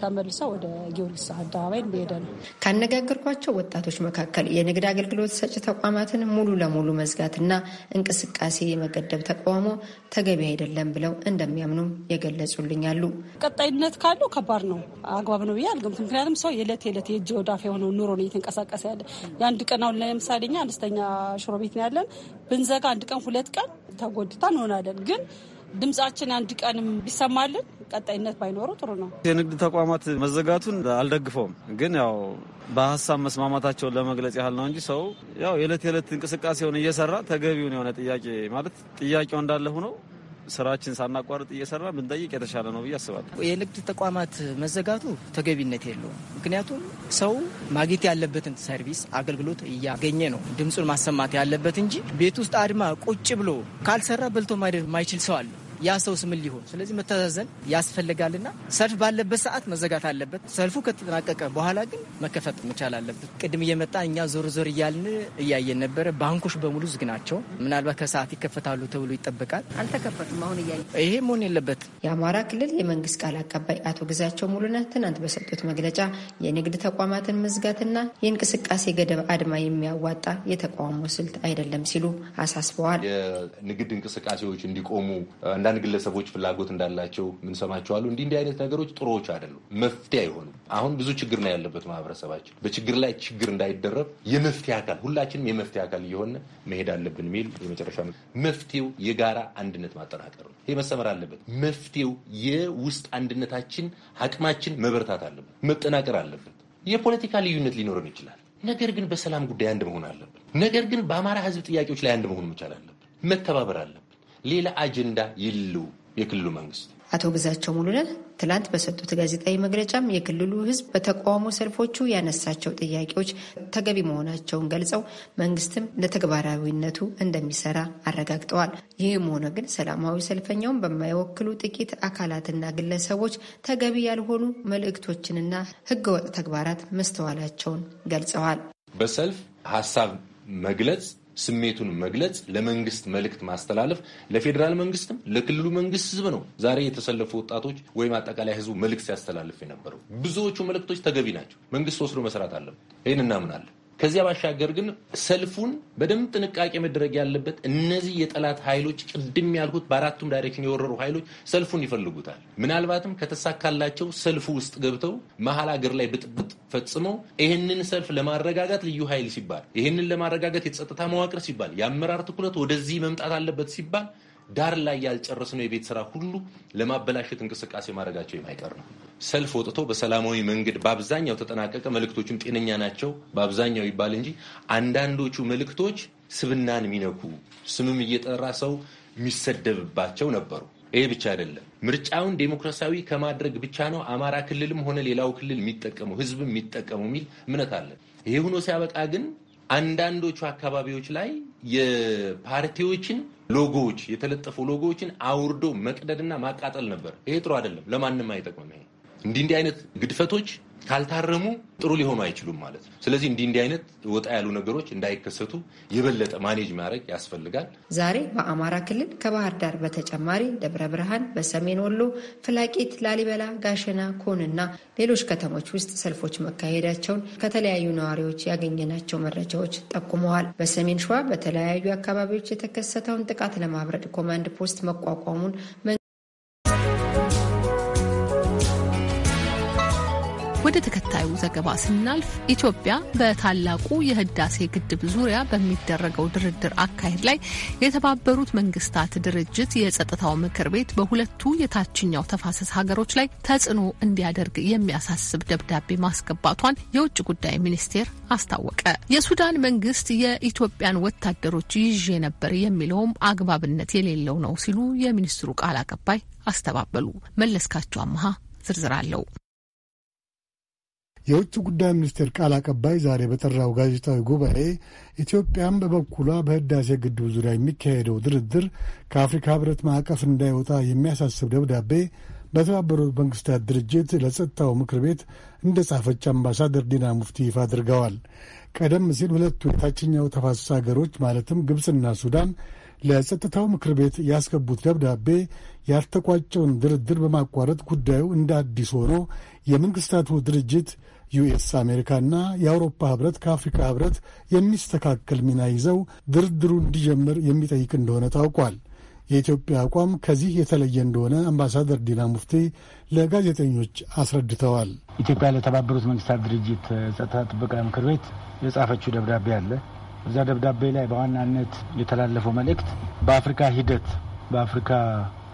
ተመልሰው ወደ ጊዮርጊስ አደባባይ እንደሄደ ነው። ካነጋገርኳቸው ወጣቶች መካከል የንግድ አገልግሎት ሰጪ ተቋማትን ሙሉ ለሙሉ መዝጋትና እንቅስቃሴ የመገደብ ተቃውሞ ተገቢ አይደለም ብለው እንደሚያምኑም የገለጹልኛሉ። ቀጣይነት ካለው ከባድ ነው፣ አግባብ ነው ብዬ አልገምት። ምክንያቱም ሰው የዕለት የዕለት የእጅ ወዳፍ የሆነው ኑሮ ነው እየተንቀሳቀሰ ያለ። የአንድ ቀን አሁን ለምሳሌ እኛ አነስተኛ ሽሮ ቤት ነው ያለን። ብንዘጋ አንድ ቀን ሁለት ቀን ተጎድታ እንሆናለን ግን ድምጻችን አንድ ቀንም ቢሰማልን ቀጣይነት ባይኖረው ጥሩ ነው። የንግድ ተቋማት መዘጋቱን አልደግፈውም፣ ግን ያው በሀሳብ መስማማታቸውን ለመግለጽ ያህል ነው እንጂ ሰው ያው የዕለት የዕለት እንቅስቃሴውን እየሰራ ተገቢውን የሆነ ጥያቄ ማለት ጥያቄው እንዳለ ሆኖ ስራችን ሳናቋርጥ እየሰራ ብንጠይቅ የተሻለ ነው ብዬ አስባለሁ። የንግድ ተቋማት መዘጋቱ ተገቢነት የለውም። ምክንያቱም ሰው ማግኘት ያለበትን service አገልግሎት እያገኘ ነው ድምፁን ማሰማት ያለበት እንጂ ቤት ውስጥ አድማ ቁጭ ብሎ ካልሰራ በልቶ ማደር ማይችል ሰው አለ። ያ ሰው ስሞን ሊሆን ስለዚህ መተዛዘን ያስፈልጋልና ሰልፍ ባለበት ሰዓት መዘጋት አለበት። ሰልፉ ከተጠናቀቀ በኋላ ግን መከፈት መቻል አለበት። ቅድም እየመጣ እኛ ዞር ዞር እያልን እያየን ነበረ። ባንኮች በሙሉ ዝግ ናቸው። ምናልባት ከሰዓት ይከፈታሉ ተብሎ ይጠበቃል። አልተከፈቱም። አሁን እያየ ይሄ መሆን የለበት። የአማራ ክልል የመንግስት ቃል አቀባይ አቶ ግዛቸው ሙሉነህ ትናንት በሰጡት መግለጫ የንግድ ተቋማትን መዝጋትና የእንቅስቃሴ ገደብ አድማ የሚያዋጣ የተቃውሞ ስልት አይደለም ሲሉ አሳስበዋል። የንግድ እንቅስቃሴዎች እንዲቆሙ አንዳንድ ግለሰቦች ፍላጎት እንዳላቸው ምንሰማቸዋሉ። እንዲህ እንዲህ አይነት ነገሮች ጥሩዎች አይደሉም፣ መፍትሄ አይሆኑም። አሁን ብዙ ችግር ነው ያለበት ማህበረሰባችን። በችግር ላይ ችግር እንዳይደረብ የመፍትሄ አካል ሁላችንም የመፍትሄ አካል እየሆነ መሄድ አለብን የሚል የመጨረሻ መፍትሄው የጋራ አንድነት ማጠናከር ነው። ይህ መሰመር አለበት። መፍትሄው የውስጥ አንድነታችን አቅማችን መበረታት አለበት፣ መጠናቀር አለበት። የፖለቲካ ልዩነት ሊኖረን ይችላል። ነገር ግን በሰላም ጉዳይ አንድ መሆን አለብን። ነገር ግን በአማራ ህዝብ ጥያቄዎች ላይ አንድ መሆን መቻል አለብን። መተባበር አለብን። ሌላ አጀንዳ የለው የክልሉ መንግስት። አቶ ግዛቸው ሙሉነህ ትላንት በሰጡት ጋዜጣዊ መግለጫም የክልሉ ህዝብ በተቃውሞ ሰልፎቹ ያነሳቸው ጥያቄዎች ተገቢ መሆናቸውን ገልጸው መንግስትም ለተግባራዊነቱ እንደሚሰራ አረጋግጠዋል። ይህም ሆነ ግን ሰላማዊ ሰልፈኛውን በማይወክሉ ጥቂት አካላትና ግለሰቦች ተገቢ ያልሆኑ መልእክቶችንና ህገወጥ ተግባራት መስተዋላቸውን ገልጸዋል። በሰልፍ ሀሳብ መግለጽ ስሜቱን መግለጽ፣ ለመንግስት መልእክት ማስተላለፍ፣ ለፌዴራል መንግስትም ለክልሉ መንግስት ህዝብ ነው ዛሬ የተሰለፉ ወጣቶች ወይም አጠቃላይ ህዝቡ መልእክት ሲያስተላልፍ የነበረው። ብዙዎቹ መልእክቶች ተገቢ ናቸው። መንግስት ወስዶ መስራት አለበት። ይህን እናምናለን። ከዚያ ባሻገር ግን ሰልፉን በደንብ ጥንቃቄ መደረግ ያለበት እነዚህ የጠላት ኃይሎች ቅድም ያልኩት በአራቱም direction የወረሩ ኃይሎች ሰልፉን ይፈልጉታል። ምናልባትም ከተሳካላቸው ሰልፉ ውስጥ ገብተው መሀል ሀገር ላይ ብጥብጥ ፈጽመው ይህንን ሰልፍ ለማረጋጋት ልዩ ኃይል ሲባል፣ ይህንን ለማረጋጋት የጸጥታ መዋቅር ሲባል፣ የአመራር ትኩረት ወደዚህ መምጣት አለበት ሲባል ዳር ላይ ያልጨረስነው የቤት ስራ ሁሉ ለማበላሸት እንቅስቃሴ ማድረጋቸው የማይቀር ነው። ሰልፍ ወጥቶ በሰላማዊ መንገድ በአብዛኛው ተጠናቀቀ። መልእክቶቹም ጤነኛ ናቸው በአብዛኛው ይባል እንጂ አንዳንዶቹ መልእክቶች ስብናን የሚነኩ ስምም እየጠራ ሰው የሚሰደብባቸው ነበሩ። ይሄ ብቻ አይደለም። ምርጫውን ዴሞክራሲያዊ ከማድረግ ብቻ ነው አማራ ክልልም ሆነ ሌላው ክልል የሚጠቀመው ህዝብም የሚጠቀመው የሚል እምነት አለን። ይሄ ሆኖ ሲያበቃ ግን አንዳንዶቹ አካባቢዎች ላይ የፓርቲዎችን ሎጎዎች የተለጠፉ ሎጎዎችን አውርዶ መቅደድና ማቃጠል ነበር። ይሄ ጥሩ አይደለም፣ ለማንም አይጠቅምም። ይሄ እንዲህ እንዲህ አይነት ግድፈቶች ካልታረሙ ጥሩ ሊሆኑ አይችሉም ማለት ነው። ስለዚህ እንዲህ እንዲህ አይነት ወጣ ያሉ ነገሮች እንዳይከሰቱ የበለጠ manage ማድረግ ያስፈልጋል። ዛሬ በአማራ ክልል ከባህር ዳር በተጨማሪ ደብረ ብርሃን፣ በሰሜን ወሎ ፍላቂት፣ ላሊበላ፣ ጋሸና፣ ኮንና ሌሎች ከተሞች ውስጥ ሰልፎች መካሄዳቸውን ከተለያዩ ነዋሪዎች ያገኘናቸው መረጃዎች ጠቁመዋል። በሰሜን ሸዋ በተለያዩ አካባቢዎች የተከሰተውን ጥቃት ለማብረድ ኮማንድ ፖስት መቋቋሙን ወደ ተከታዩ ዘገባ ስናልፍ ኢትዮጵያ በታላቁ የህዳሴ ግድብ ዙሪያ በሚደረገው ድርድር አካሄድ ላይ የተባበሩት መንግስታት ድርጅት የጸጥታው ምክር ቤት በሁለቱ የታችኛው ተፋሰስ ሀገሮች ላይ ተጽዕኖ እንዲያደርግ የሚያሳስብ ደብዳቤ ማስገባቷን የውጭ ጉዳይ ሚኒስቴር አስታወቀ። የሱዳን መንግስት የኢትዮጵያን ወታደሮች ይዤ ነበር የሚለውም አግባብነት የሌለው ነው ሲሉ የሚኒስትሩ ቃል አቀባይ አስተባበሉ። መለስካቸው አመሃ ዝርዝር አለው። የውጭ ጉዳይ ሚኒስቴር ቃል አቀባይ ዛሬ በጠራው ጋዜጣዊ ጉባኤ ኢትዮጵያም በበኩሏ በህዳሴ ግድብ ዙሪያ የሚካሄደው ድርድር ከአፍሪካ ህብረት ማዕቀፍ እንዳይወጣ የሚያሳስብ ደብዳቤ በተባበሩት መንግስታት ድርጅት ለጸጥታው ምክር ቤት እንደ ጻፈች አምባሳደር ዲና ሙፍቲ ይፋ አድርገዋል። ቀደም ሲል ሁለቱ የታችኛው ተፋሰስ ሀገሮች ማለትም ግብፅና ሱዳን ለጸጥታው ምክር ቤት ያስገቡት ደብዳቤ ያልተቋጨውን ድርድር በማቋረጥ ጉዳዩ እንደ አዲስ ሆኖ የመንግስታቱ ድርጅት ዩኤስ አሜሪካና የአውሮፓ ህብረት ከአፍሪካ ህብረት የሚስተካከል ሚና ይዘው ድርድሩ እንዲጀምር የሚጠይቅ እንደሆነ ታውቋል። የኢትዮጵያ አቋም ከዚህ የተለየ እንደሆነ አምባሳደር ዲና ሙፍቲ ለጋዜጠኞች አስረድተዋል። ኢትዮጵያ ለተባበሩት መንግስታት ድርጅት ጸጥታ ጥበቃ ምክር ቤት የጻፈችው ደብዳቤ አለ። እዛ ደብዳቤ ላይ በዋናነት የተላለፈው መልእክት በአፍሪካ ሂደት በአፍሪካ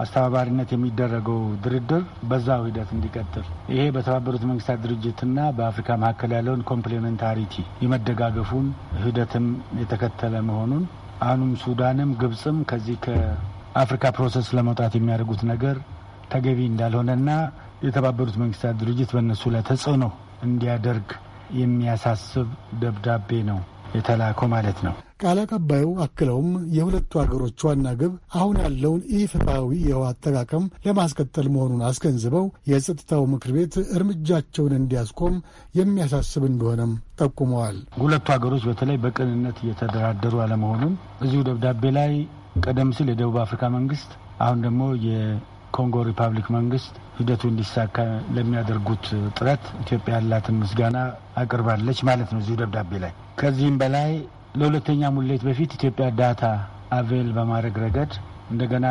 አስተባባሪነት የሚደረገው ድርድር በዛው ሂደት እንዲቀጥል ይሄ በተባበሩት መንግስታት ድርጅትና በአፍሪካ መካከል ያለውን complementarity የመደጋገፉን ሂደትም የተከተለ መሆኑን አሁንም ሱዳንም ግብፅም ከዚህ ከአፍሪካ process ለመውጣት የሚያደርጉት ነገር ተገቢ እንዳልሆነና የተባበሩት መንግስታት ድርጅት በእነሱ ላይ ተጽዕኖ እንዲያደርግ የሚያሳስብ ደብዳቤ ነው የተላከው ማለት ነው። ቃል አቀባዩ አክለውም የሁለቱ ሀገሮች ዋና ግብ አሁን ያለውን ኢፍትሐዊ የውሃ አጠቃቀም ለማስቀጠል መሆኑን አስገንዝበው የጸጥታው ምክር ቤት እርምጃቸውን እንዲያስቆም የሚያሳስብ እንደሆነም ጠቁመዋል። ሁለቱ ሀገሮች በተለይ በቅንነት እየተደራደሩ አለመሆኑን እዚሁ ደብዳቤ ላይ ቀደም ሲል የደቡብ አፍሪካ መንግስት አሁን ደግሞ የኮንጎ ሪፐብሊክ መንግስት ሂደቱ እንዲሳካ ለሚያደርጉት ጥረት ኢትዮጵያ ያላትን ምስጋና አቅርባለች ማለት ነው እዚሁ ደብዳቤ ላይ ከዚህም በላይ ለሁለተኛ ሙሌት በፊት ኢትዮጵያ data avail በማድረግ ረገድ እንደገና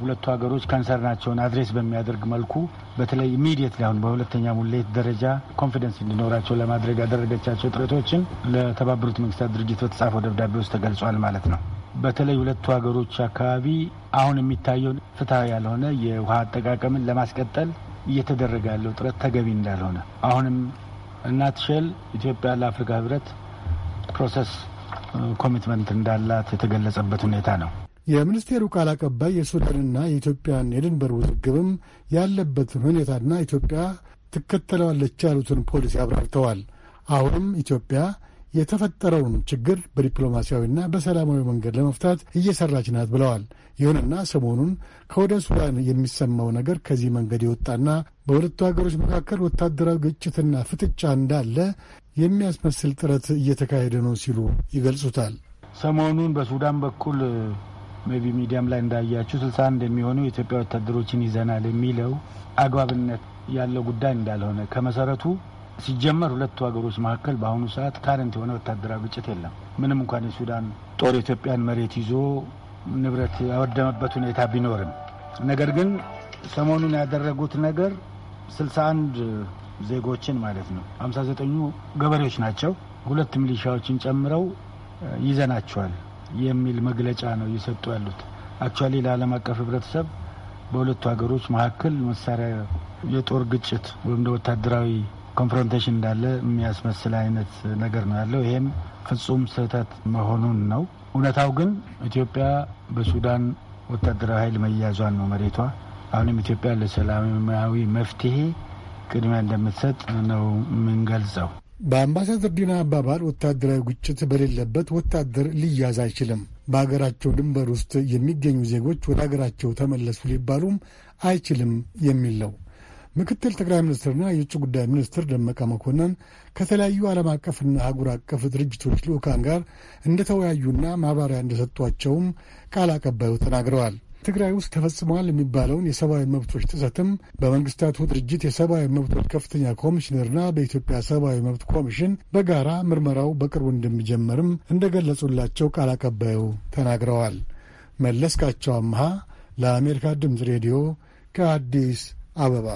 ሁለቱ ሀገሮች concern ኣቸውን address በሚያደርግ መልኩ በተለይ immediate አሁን በሁለተኛ ሙሌት ደረጃ confidence እንዲኖራቸው ለማድረግ ያደረገቻቸው ጥረቶችን ለተባበሩት መንግስታት ድርጅት በተጻፈው ደብዳቤ ውስጥ ተገልጿል ማለት ነው። በተለይ ሁለቱ ሀገሮች አካባቢ አሁን የሚታየውን ፍትሐዊ ያልሆነ የውሃ አጠቃቀምን ለማስቀጠል እየተደረገ ያለው ጥረት ተገቢ እንዳልሆነ አሁንም እናት ኢትዮጵያ ለአፍሪካ ህብረት process commitment እንዳላት የተገለጸበት ሁኔታ ነው። የሚኒስቴሩ ቃል አቀባይ የሱዳንና የኢትዮጵያን የድንበር ውዝግብም ያለበትን ሁኔታና ኢትዮጵያ ትከተለዋለች ያሉትን ፖሊሲ አብራርተዋል። አሁንም ኢትዮጵያ የተፈጠረውን ችግር በዲፕሎማሲያዊና በሰላማዊ መንገድ ለመፍታት እየሰራች ናት ብለዋል። ይሁንና ሰሞኑን ከወደ ሱዳን የሚሰማው ነገር ከዚህ መንገድ የወጣና በሁለቱ ሀገሮች መካከል ወታደራዊ ግጭትና ፍጥጫ እንዳለ የሚያስመስል ጥረት እየተካሄደ ነው ሲሉ ይገልጹታል። ሰሞኑን በሱዳን በኩል maybe ሚዲያም ላይ እንዳያችሁ ስልሳ አንድ የሚሆኑ የኢትዮጵያ ወታደሮችን ይዘናል የሚለው አግባብነት ያለው ጉዳይ እንዳልሆነ ከመሰረቱ ሲጀመር ሁለቱ ሀገሮች መካከል በአሁኑ ሰዓት current የሆነ ወታደራዊ ግጭት የለም። ምንም እንኳን የሱዳን ጦር የኢትዮጵያን መሬት ይዞ ንብረት ያወደመበት ሁኔታ ቢኖርም ነገር ግን ሰሞኑን ያደረጉት ነገር ስልሳ አንድ ዜጎችን ማለት ነው ሀምሳ ዘጠኙ ገበሬዎች ናቸው ሁለት ሚሊሻዎችን ጨምረው ይዘናቸዋል የሚል መግለጫ ነው እየሰጡ ያሉት። አክቹዋሊ ለዓለም አቀፍ ህብረተሰብ በሁለቱ ሀገሮች መካከል መሳሪያ የጦር ግጭት ወይም ወታደራዊ confrontation እንዳለ የሚያስመስል አይነት ነገር ነው ያለው። ይሄም ፍጹም ስህተት መሆኑን ነው። እውነታው ግን ኢትዮጵያ በሱዳን ወታደራዊ ኃይል መያዟን ነው መሬቷ። አሁንም ኢትዮጵያ ለሰላማዊ መፍትሄ ቅድሚያ እንደምትሰጥ ነው የምንገልጸው። በአምባሳደር ዲና አባባል ወታደራዊ ግጭት በሌለበት ወታደር ሊያዝ አይችልም። በሀገራቸው ድንበር ውስጥ የሚገኙ ዜጎች ወደ ሀገራቸው ተመለሱ ሊባሉም አይችልም የሚል ነው። ምክትል ጠቅላይ ሚኒስትርና የውጭ ጉዳይ ሚኒስትር ደመቀ መኮንን ከተለያዩ ዓለም አቀፍና አህጉር አቀፍ ድርጅቶች ልዑካን ጋር እንደተወያዩና ማብራሪያ እንደሰጧቸውም ቃል አቀባዩ ተናግረዋል። ትግራይ ውስጥ ተፈጽመዋል የሚባለውን የሰብአዊ መብቶች ጥሰትም በመንግስታቱ ድርጅት የሰብአዊ መብቶች ከፍተኛ ኮሚሽነርና በኢትዮጵያ ሰብአዊ መብት ኮሚሽን በጋራ ምርመራው በቅርቡ እንደሚጀመርም እንደገለጹላቸው ቃል አቀባዩ ተናግረዋል። መለስካቸው አምሃ ለአሜሪካ ድምፅ ሬዲዮ ከአዲስ አበባ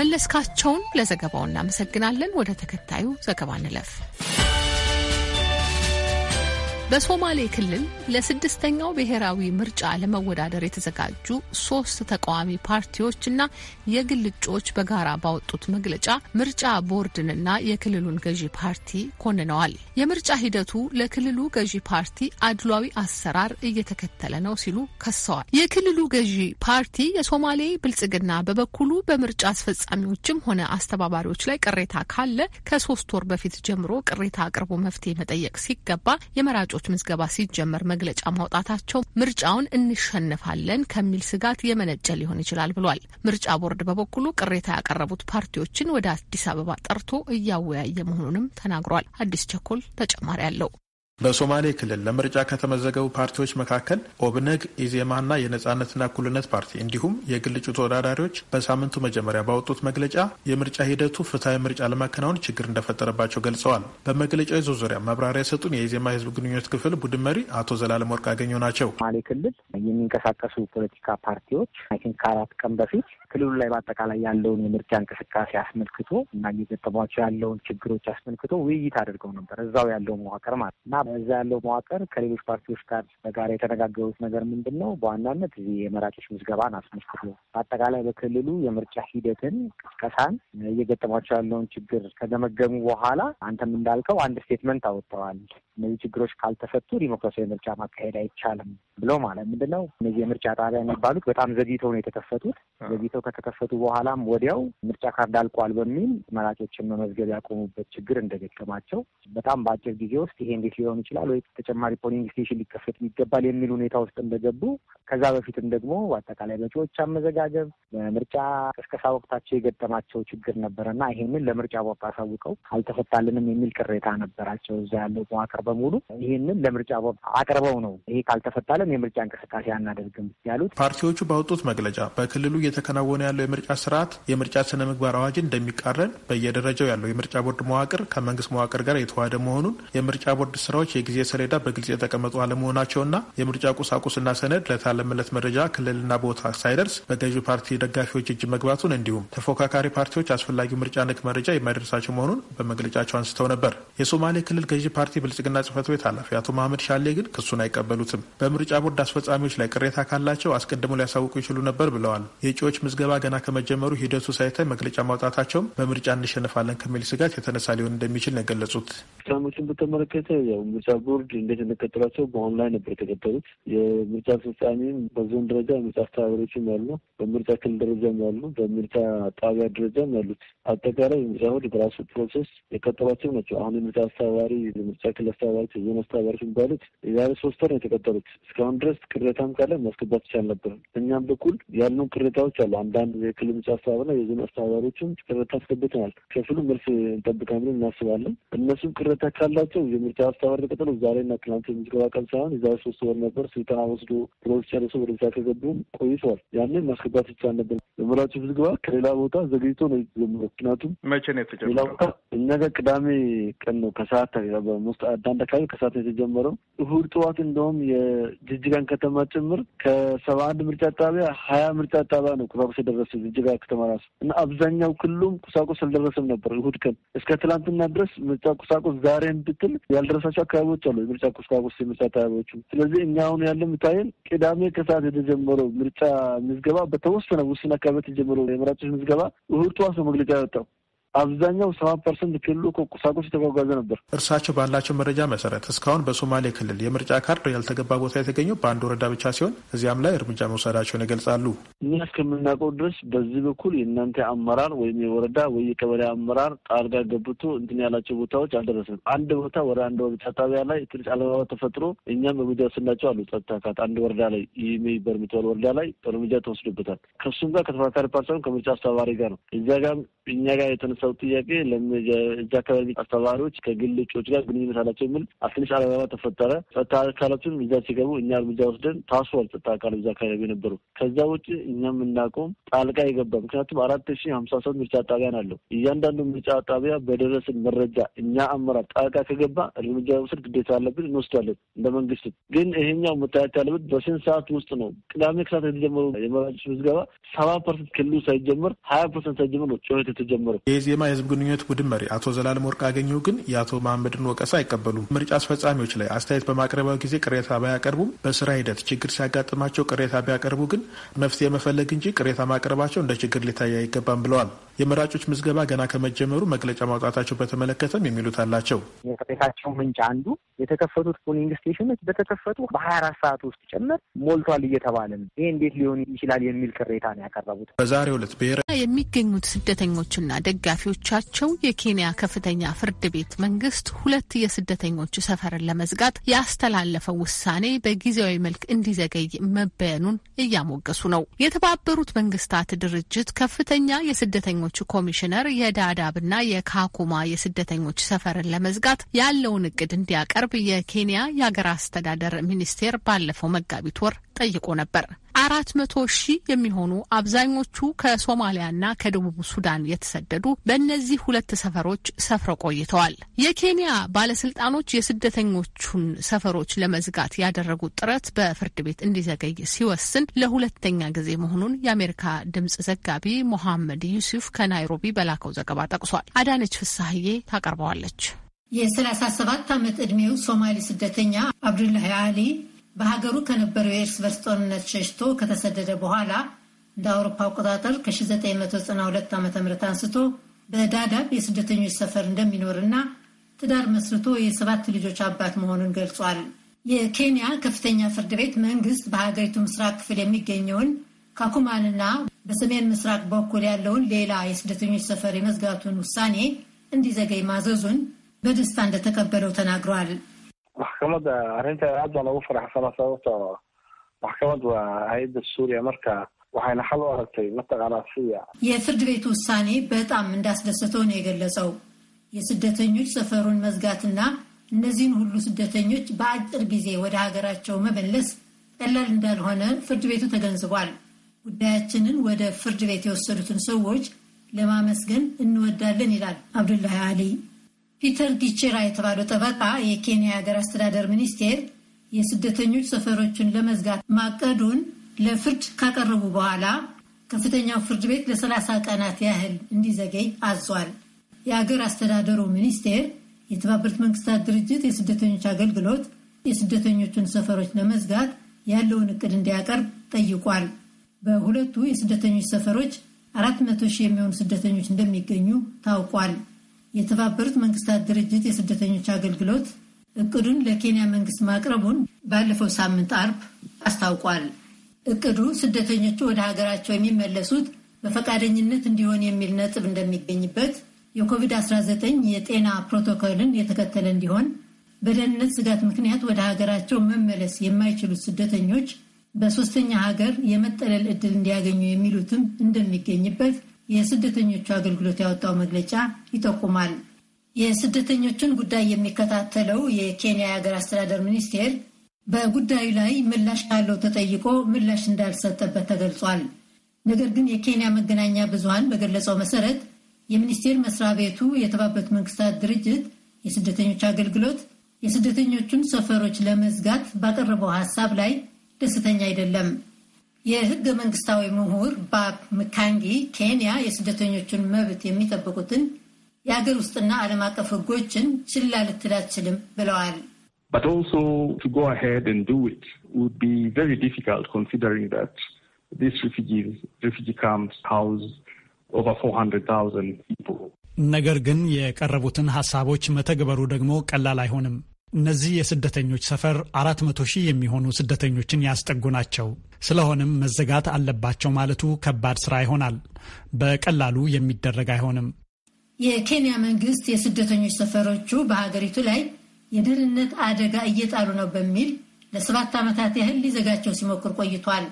መለስካቸውን ለዘገባው እናመሰግናለን። ወደ ተከታዩ ዘገባ እንለፍ። በሶማሌ ክልል ለስድስተኛው ብሔራዊ ምርጫ ለመወዳደር የተዘጋጁ ሶስት ተቃዋሚ ፓርቲዎችና የግል እጩዎች በጋራ ባወጡት መግለጫ ምርጫ ቦርድንና የክልሉን ገዢ ፓርቲ ኮንነዋል። የምርጫ ሂደቱ ለክልሉ ገዢ ፓርቲ አድሏዊ አሰራር እየተከተለ ነው ሲሉ ከሰዋል። የክልሉ ገዢ ፓርቲ የሶማሌ ብልጽግና በበኩሉ በምርጫ አስፈጻሚዎችም ሆነ አስተባባሪዎች ላይ ቅሬታ ካለ ከሶስት ወር በፊት ጀምሮ ቅሬታ አቅርቦ መፍትሄ መጠየቅ ሲገባ የመራጮ የመራጮች ምዝገባ ሲጀመር መግለጫ ማውጣታቸው ምርጫውን እንሸንፋለን ከሚል ስጋት የመነጨ ሊሆን ይችላል ብሏል። ምርጫ ቦርድ በበኩሉ ቅሬታ ያቀረቡት ፓርቲዎችን ወደ አዲስ አበባ ጠርቶ እያወያየ መሆኑንም ተናግሯል። አዲስ ቸኮል ተጨማሪ አለው። በሶማሌ ክልል ለምርጫ ከተመዘገቡ ፓርቲዎች መካከል ኦብነግ፣ ኢዜማና የነጻነትና እኩልነት ፓርቲ እንዲሁም የግል እጩ ተወዳዳሪዎች በሳምንቱ መጀመሪያ ባወጡት መግለጫ የምርጫ ሂደቱ ፍትሐዊ ምርጫ ለማከናወን ችግር እንደፈጠረባቸው ገልጸዋል። በመግለጫው ይዞ ዙሪያ ማብራሪያ የሰጡን የኢዜማ የህዝብ ግንኙነት ክፍል ቡድን መሪ አቶ ዘላለም ወርቅ አገኘው ናቸው። ሶማሌ ክልል የሚንቀሳቀሱ ፖለቲካ ፓርቲዎች I think ከአራት ቀን በፊት ክልሉ ላይ በአጠቃላይ ያለውን የምርጫ እንቅስቃሴ አስመልክቶ እና እየገጠሟቸው ያለውን ችግሮች አስመልክቶ ውይይት አድርገው ነበር። እዛው ያለው መዋቅር ማለት እና እዛ ያለው መዋቅር ከሌሎች ፓርቲዎች ጋር በጋራ የተነጋገሩት ነገር ምንድን ነው? በዋናነት እዚህ የመራጮች ምዝገባን አስመልክቶ በአጠቃላይ በክልሉ የምርጫ ሂደትን፣ ቅስቀሳን፣ እየገጠሟቸው ያለውን ችግር ከገመገሙ በኋላ አንተም እንዳልከው አንድ statement አወጥተዋል። እነዚህ ችግሮች ካልተፈቱ ዲሞክራሲያዊ ምርጫ ማካሄድ አይቻልም ብለው ማለት ምንድን ነው? እነዚህ የምርጫ ጣቢያ የሚባሉት በጣም ዘግይተው ነው የተከፈቱት። ዘግይተው ከተከፈቱ በኋላም ወዲያው ምርጫ ካርድ አልቋል በሚል መራጮችን መመዝገብ ያቆሙበት ችግር እንደገጠማቸው በጣም በአጭር ጊዜ ውስጥ ይሄ እንዴት ሊሆን ይችላል ወይ ተጨማሪ polling station ሊከፈት ይገባል የሚል ሁኔታ ውስጥ እንደገቡ ከዛ በፊትም ደግሞ በአጠቃላይ በእጩዎች አመዘጋገብ በምርጫ ቅስቀሳ ወቅታቸው የገጠማቸው ችግር ነበረና ይሄንን ለምርጫ ቦርድ አሳውቀው አልተፈታልንም የሚል ቅሬታ ነበራቸው። እዛ ያለው መዋቅር በሙሉ ይህንን ለምርጫ ቦርድ አቅርበው ነው ይሄ ካልተፈታለን የምርጫ እንቅስቃሴ አናደርግም ያሉት። ፓርቲዎቹ ባወጡት መግለጫ በክልሉ እየተከናወነ ያለው የምርጫ ስርዓት የምርጫ ስነ ምግባር አዋጅን እንደሚቃረን በየደረጃው ያለው የምርጫ ቦርድ መዋቅር ከመንግስት መዋቅር ጋር የተዋሃደ መሆኑን የምርጫ ቦርድ ስራዎች የጊዜ ሰሌዳ በግልጽ የተቀመጡ አለመሆናቸውና የምርጫ ቁሳቁስና ሰነድ ለታለመለት መረጃ ክልልና ቦታ ሳይደርስ በገዢው ፓርቲ ደጋፊዎች እጅ መግባቱን እንዲሁም ተፎካካሪ ፓርቲዎች አስፈላጊው ምርጫ ነክ መረጃ የማይደርሳቸው መሆኑን በመግለጫቸው አንስተው ነበር። የሶማሌ ክልል ገዢ ፓርቲ ብልጽግና ጽህፈት ቤት ኃላፊ አቶ መሀመድ ሻሌ ግን ክሱን አይቀበሉትም። በምርጫ ቦርድ አስፈጻሚዎች ላይ ቅሬታ ካላቸው አስቀድሞ ሊያሳውቁ ይችሉ ነበር ብለዋል። የእጩዎች ምዝገባ ገና ከመጀመሩ ሂደቱ ሳይታይ መግለጫ ማውጣታቸውም በምርጫ እንሸንፋለን ከሚል ስጋት የተነሳ ሊሆን እንደሚችል ነው የገለጹት። ሳሞችን በተመለከተ ያው ምርጫ ቦርድ እንዴት እንደቀጠሏቸው በኦንላይን ነበር የተቀጠሉት። የምርጫ አስፈጻሚም በዞን ደረጃ የምርጫ አስተባባሪዎችም ያሉ፣ በምርጫ ክልል ደረጃም ያሉ፣ በምርጫ ጣቢያ ደረጃም ያሉት አጠቃላይ የምርጫ ቦርድ በራሱ process የቀጠሏቸው ናቸው። አሁን የምርጫ አስተባባሪ፣ የምርጫ ክልል አስተባባሪዎች፣ የዞን አስተባባሪዎች የሚባሉት የዛሬ ሶስት ወር ነው የተቀጠሉት። እስካሁን ድረስ ቅሬታም ካለ ማስገባት ይቻል ነበር። እኛም በኩል ያሉን ቅሬታዎች አሉ። አንዳንድ የክልል ምርጫ አስተባባሪና የዞን አስተባባሪዎችም ቅሬታ አስገብተናል። ከፍሉ መልስ እንጠብቃለን ብለን እናስባለን። እነሱም ቅሬታ ካላቸው የምርጫ አስተባባሪ ወር ቅጥል ዛሬና ትናንት የምዝገባ ቀን ሳይሆን የዛሬ ሶስት ወር ነበር። ስልጠና ወስዶ ፕሮጀክት ጨርሶ ወደ ስራ ከገቡ ቆይተዋል። ያንን ማስገባት ይቻል ነበር። የመራጩ ምዝገባ ከሌላ ቦታ ዘግይቶ ነው የተጀመረው። ምክንያቱም መቼ ነው የተጀመረው? ሌላ ቦታ እኛ ጋር ቅዳሜ ቀን ነው ከሰዓት በሞስጥ አንዳንድ አካባቢ ከሰዓት ነው የተጀመረው። እሁድ ጠዋት እንደውም የጅጅጋን ከተማ ጭምር ከሰባ አንድ ምርጫ ጣቢያ ሀያ ምርጫ ጣቢያ ነው ቁሳቁስ የደረሰ ጅጅጋ ከተማ ራሱ እና አብዛኛው ክልሉም ቁሳቁስ አልደረሰም ነበር። እሁድ ቀን እስከ ትላንትና ድረስ ምርጫ ቁሳቁስ ዛሬ እንድትል ያልደረሳቸው አካባቢዎች አሉ። የምርጫ ቁሳቁስ የምርጫ ጣቢያዎቹ። ስለዚህ እኛ አሁን ያለ ምታየን ቅዳሜ ከሰዓት የተጀመረው ምርጫ ምዝገባ በተወሰነ ውስን አካባቢ የተጀመረው የመራጮች ምዝገባ እሁድ ጠዋት ነው መግለጫ ያወጣው። አብዛኛው ሰባ percent ክልሉ ቁሳቁስ የተጓጓዘ ነበር። እርሳቸው ባላቸው መረጃ መሰረት እስካሁን በሶማሌ ክልል የምርጫ ካርድ ያልተገባ ቦታ የተገኘው በአንድ ወረዳ ብቻ ሲሆን እዚያም ላይ እርምጃ መውሰዳቸውን ይገልጻሉ። እኛ እስከምናውቀው ድረስ በዚህ በኩል የእናንተ አመራር ወይም የወረዳ ወይ የቀበሌ አመራር ጣልቃ ገብቶ እንትን ያላቸው ቦታዎች አልደረስም። አንድ ቦታ ወደ አንድ ምርጫ ጣቢያ ላይ ትንሽ አለባባ ተፈጥሮ እኛም እርምጃ ወስናቸው አሉ። ጸጥታ አካላት አንድ ወረዳ ላይ ይሜ በርሚተል ወረዳ ላይ እርምጃ ተወስዶበታል። ከሱም ጋር ከተፎካካሪ ፓርቲ ከምርጫ አስተባባሪ ጋር ነው እዚያ ጋር እኛ ጋር የተነሳው ጥያቄ እዚህ አካባቢ አስተባባሪዎች ከግል እጩዎች ጋር ግንኙነት አላቸው የሚል ትንሽ አለባባ ተፈጠረ። ጸጥታ አካላቱን እዛ ሲገቡ እኛ እርምጃ ወስደን ታስሯል። ጸጥታ አካል እዛ አካባቢ የነበሩ ከዛ ውጭ እኛ የምናውቀውም ጣልቃ የገባ ምክንያቱም አራት ሺ ሀምሳ ሶስት ምርጫ ጣቢያን አለው። እያንዳንዱ ምርጫ ጣቢያ በደረስን መረጃ እኛ አመራር ጣልቃ ከገባ እርምጃ መውሰድ ግዴታ ያለብን እንወስዳለን። እንደ መንግስት ግን ይሄኛው መታየት ያለበት በስንት ሰዓት ውስጥ ነው? ቅዳሜ ከሰዓት የተጀመሩ የመራጮች ምዝገባ ሰባ percent ክልሉ ሳይጀመር ሀያ percent ሳይጀመር ነው ጩኸት የተጀመረው። የኢዜማ የህዝብ ግንኙነት ቡድን መሪ አቶ ዘላለም ወርቅ አገኘው ግን የአቶ መሐመድን ወቀሳ አይቀበሉም። ምርጫ አስፈጻሚዎች ላይ አስተያየት በማቅረቢያው ጊዜ ቅሬታ ባያቀርቡም በስራ ሂደት ችግር ሲያጋጥማቸው ቅሬታ ቢያቀርቡ ግን መፍትሄ መፈለግ እንጂ ቅሬታ ማቅረባቸው እንደ ችግር ሊታይ አይገባም ብለዋል። የመራጮች ምዝገባ ገና ከመጀመሩ መግለጫ ማውጣታቸው በተመለከተም የሚሉት አላቸው። የቅሬታቸው ምንጭ አንዱ የተከፈቱት polling station ኦች በተከፈቱ በሀያ አራት ሰዓት ውስጥ ጭምር ሞልቷል እየተባለ ነው። ይሄ እንዴት ሊሆን ይችላል የሚል ቅሬታ ነው ያቀረቡት። በዛሬው ዕለት ብሔራዊ የሚገኙት ስደተኞችና ደጋፊዎቻቸው የኬንያ ከፍተኛ ፍርድ ቤት መንግስት ሁለት የስደተኞች ሰፈርን ለመዝጋት ያስተላለፈው ውሳኔ በጊዜያዊ መልክ እንዲዘገይ መበየኑን እያሞገሱ ነው። የተባበሩት መንግስታት ድርጅት ከፍተኛ የስደተኞች ኮሚሽነር የዳዳብና የካኩማ የስደተኞች ሰፈርን ለመዝጋት ያለውን እቅድ እንዲያቀርብ የኬንያ የሀገር አስተዳደር ሚኒስቴር ባለፈው መጋቢት ወር ጠይቆ ነበር። አራት መቶ ሺህ የሚሆኑ አብዛኞቹ ከሶማሊያና ከደቡብ ሱዳን የተሰደዱ በእነዚህ ሁለት ሰፈሮች ሰፍረው ቆይተዋል። የኬንያ ባለስልጣኖች የስደተኞቹን ሰፈሮች ለመዝጋት ያደረጉት ጥረት በፍርድ ቤት እንዲዘገይ ሲወስን ለሁለተኛ ጊዜ መሆኑን የአሜሪካ ድምጽ ዘጋቢ ሞሐመድ ዩሱፍ ከናይሮቢ በላከው ዘገባ ጠቅሷል። አዳነች ፍሳህዬ ታቀርበዋለች። የ37 ዓመት ዕድሜው ሶማሌ ስደተኛ አብዱላሂ አሊ በሀገሩ ከነበረው የእርስ በርስ ጦርነት ሸሽቶ ከተሰደደ በኋላ እንደ አውሮፓ አቆጣጠር ከ1992 ዓ ም አንስቶ በዳዳብ የስደተኞች ሰፈር እንደሚኖርና ትዳር መስርቶ የሰባት ልጆች አባት መሆኑን ገልጿል። የኬንያ ከፍተኛ ፍርድ ቤት መንግስት በሀገሪቱ ምስራቅ ክፍል የሚገኘውን ካኩማንና በሰሜን ምስራቅ በኩል ያለውን ሌላ የስደተኞች ሰፈር የመዝጋቱን ውሳኔ እንዲዘገይ ማዘዙን በደስታ እንደተቀበለው ተናግሯል። maxkamadda arrinta aad baan ugu faraxsana sababtoo maxkamad waa hay-adda suuriya marka waxayna xal u aragtay mataqaanaa siya የፍርድ ቤቱ ውሳኔ በጣም እንዳስደሰተው ነው የገለጸው። የስደተኞች ሰፈሩን መዝጋትና እነዚህን ሁሉ ስደተኞች በአጭር ጊዜ ወደ ሀገራቸው መመለስ ቀላል እንዳልሆነ ፍርድ ቤቱ ተገንዝቧል። ጉዳያችንን ወደ ፍርድ ቤት የወሰዱትን ሰዎች ለማመስገን እንወዳለን ይላል አብዱላሂ አሊ። ፒተር ጊቼራ የተባለው ጠበቃ የኬንያ ሀገር አስተዳደር ሚኒስቴር የስደተኞች ሰፈሮችን ለመዝጋት ማቀዱን ለፍርድ ካቀረቡ በኋላ ከፍተኛው ፍርድ ቤት ለሰላሳ ቀናት ያህል እንዲዘገይ አዟል። የሀገር አስተዳደሩ ሚኒስቴር የተባበሩት መንግስታት ድርጅት የስደተኞች አገልግሎት የስደተኞቹን ሰፈሮች ለመዝጋት ያለውን እቅድ እንዲያቀርብ ጠይቋል። በሁለቱ የስደተኞች ሰፈሮች አራት መቶ ሺህ የሚሆኑ ስደተኞች እንደሚገኙ ታውቋል። የተባበሩት መንግስታት ድርጅት የስደተኞች አገልግሎት እቅዱን ለኬንያ መንግስት ማቅረቡን ባለፈው ሳምንት አርብ አስታውቋል። እቅዱ ስደተኞቹ ወደ ሀገራቸው የሚመለሱት በፈቃደኝነት እንዲሆን የሚል ነጥብ እንደሚገኝበት፣ የኮቪድ-19 የጤና ፕሮቶኮልን የተከተለ እንዲሆን፣ በደህንነት ስጋት ምክንያት ወደ ሀገራቸው መመለስ የማይችሉት ስደተኞች በሶስተኛ ሀገር የመጠለል ዕድል እንዲያገኙ የሚሉትም እንደሚገኝበት የስደተኞቹ አገልግሎት ያወጣው መግለጫ ይጠቁማል። የስደተኞችን ጉዳይ የሚከታተለው የኬንያ የሀገር አስተዳደር ሚኒስቴር በጉዳዩ ላይ ምላሽ ካለው ተጠይቆ ምላሽ እንዳልሰጠበት ተገልጿል። ነገር ግን የኬንያ መገናኛ ብዙሃን በገለጸው መሰረት የሚኒስቴር መስሪያ ቤቱ የተባበሩት መንግስታት ድርጅት የስደተኞች አገልግሎት የስደተኞቹን ሰፈሮች ለመዝጋት ባቀረበው ሀሳብ ላይ ደስተኛ አይደለም። የህገ መንግስታዊ ምሁር ባብ ምካንጊ ኬንያ የስደተኞቹን መብት የሚጠብቁትን የአገር ውስጥና ዓለም አቀፍ ህጎችን ችላ ልትል አትችልም ብለዋል። But also to go ahead and do it would be very difficult considering that these refugees, refugee camps house over 400,000 people. ነገር ግን የቀረቡትን ሀሳቦች መተግበሩ ደግሞ ቀላል አይሆንም። እነዚህ የስደተኞች ሰፈር አራት መቶ ሺህ የሚሆኑ ስደተኞችን ያስጠጉ ናቸው። ስለሆነም መዘጋት አለባቸው ማለቱ ከባድ ስራ ይሆናል። በቀላሉ የሚደረግ አይሆንም። የኬንያ መንግስት የስደተኞች ሰፈሮቹ በሀገሪቱ ላይ የደህንነት አደጋ እየጣሉ ነው በሚል ለሰባት ዓመታት ያህል ሊዘጋቸው ሲሞክር ቆይቷል።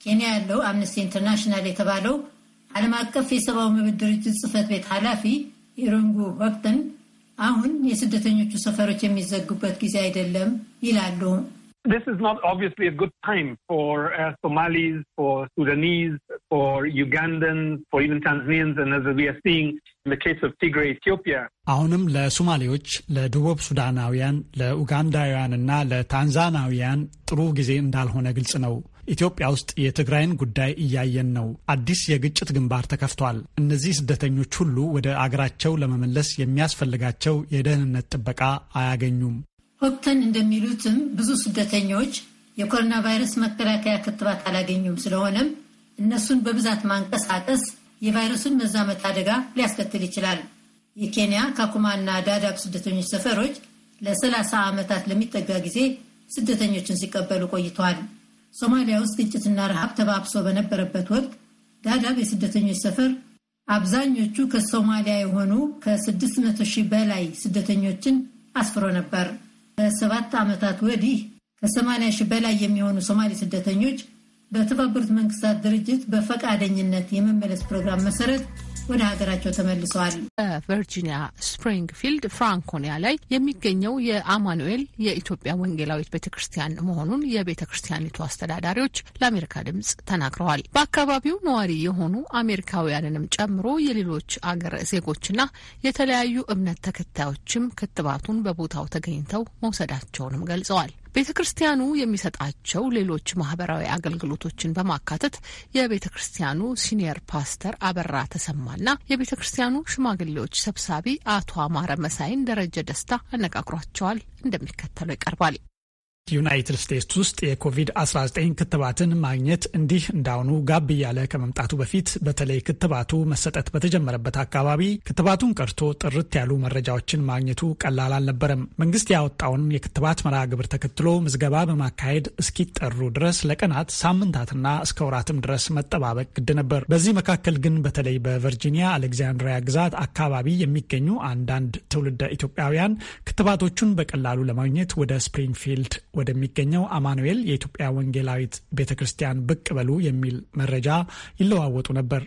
ኬንያ ያለው አምነስቲ ኢንተርናሽናል የተባለው ዓለም አቀፍ የሰብአዊ መብት ድርጅት ጽህፈት ቤት ኃላፊ ኢረንጉ ወቅትን አሁን የስደተኞቹ ሰፈሮች የሚዘጉበት ጊዜ አይደለም ይላሉ። This is not obviously a good time for uh, Somalis, for Sudanese, for Ugandans, for even Tanzanians, and as we are seeing in the case of Tigray, Ethiopia. አሁንም ለሶማሌዎች፣ ለደቡብ ሱዳናውያን፣ ለኡጋንዳውያን እና ለታንዛናውያን ጥሩ ጊዜ እንዳልሆነ ግልጽ ነው። ኢትዮጵያ ውስጥ የትግራይን ጉዳይ እያየን ነው። አዲስ የግጭት ግንባር ተከፍቷል። እነዚህ ስደተኞች ሁሉ ወደ አገራቸው ለመመለስ የሚያስፈልጋቸው የደህንነት ጥበቃ አያገኙም። ሆፕተን እንደሚሉትም ብዙ ስደተኞች የኮሮና ቫይረስ መከላከያ ክትባት አላገኙም። ስለሆነም እነሱን በብዛት ማንቀሳቀስ የቫይረሱን መዛመት አደጋ ሊያስከትል ይችላል። የኬንያ ካኩማና ዳዳብ ስደተኞች ሰፈሮች ለ30 ዓመታት ለሚጠጋ ጊዜ ስደተኞችን ሲቀበሉ ቆይተዋል። ሶማሊያ ውስጥ ግጭትና ረሃብ ተባብሶ በነበረበት ወቅት ዳዳብ የስደተኞች ሰፈር አብዛኞቹ ከሶማሊያ የሆኑ ከ600 ሺህ በላይ ስደተኞችን አስፍሮ ነበር። ከሰባት ዓመታት ወዲህ ከ80 ሺህ በላይ የሚሆኑ ሶማሌ ስደተኞች በተባበሩት መንግስታት ድርጅት በፈቃደኝነት የመመለስ ፕሮግራም መሰረት ወደ ሀገራቸው ተመልሰዋል። በቨርጂኒያ ስፕሪንግፊልድ ፍራንኮኒያ ላይ የሚገኘው የአማኑኤል የኢትዮጵያ ወንጌላዊት ቤተ ክርስቲያን መሆኑን የቤተ ክርስቲያኒቱ አስተዳዳሪዎች ለአሜሪካ ድምጽ ተናግረዋል። በአካባቢው ነዋሪ የሆኑ አሜሪካውያንንም ጨምሮ የሌሎች አገር ዜጎችና የተለያዩ እምነት ተከታዮችም ክትባቱን በቦታው ተገኝተው መውሰዳቸውንም ገልጸዋል። ቤተ ክርስቲያኑ የሚሰጣቸው ሌሎች ማህበራዊ አገልግሎቶችን በማካተት የቤተ ክርስቲያኑ senior ፓስተር አበራ ተሰማና የቤተ ክርስቲያኑ ሽማግሌዎች ሰብሳቢ አቶ አማረ መሳይን ደረጀ ደስታ አነጋግሯቸዋል። እንደሚከተለው ይቀርባል። ዩናይትድ ስቴትስ ውስጥ የኮቪድ-19 ክትባትን ማግኘት እንዲህ እንዳሁኑ ጋብ እያለ ከመምጣቱ በፊት በተለይ ክትባቱ መሰጠት በተጀመረበት አካባቢ ክትባቱን ቀርቶ ጥርት ያሉ መረጃዎችን ማግኘቱ ቀላል አልነበረም። መንግስት ያወጣውን የክትባት መርሃ ግብር ተከትሎ ምዝገባ በማካሄድ እስኪጠሩ ድረስ ለቀናት ሳምንታትና እስከ ወራትም ድረስ መጠባበቅ ግድ ነበር። በዚህ መካከል ግን በተለይ በቨርጂኒያ አሌክዛንድሪያ ግዛት አካባቢ የሚገኙ አንዳንድ ትውልደ ኢትዮጵያውያን ክትባቶቹን በቀላሉ ለማግኘት ወደ ስፕሪንግፊልድ ወደሚገኘው አማኑኤል የኢትዮጵያ ወንጌላዊት ቤተ ክርስቲያን ብቅ በሉ የሚል መረጃ ይለዋወጡ ነበር።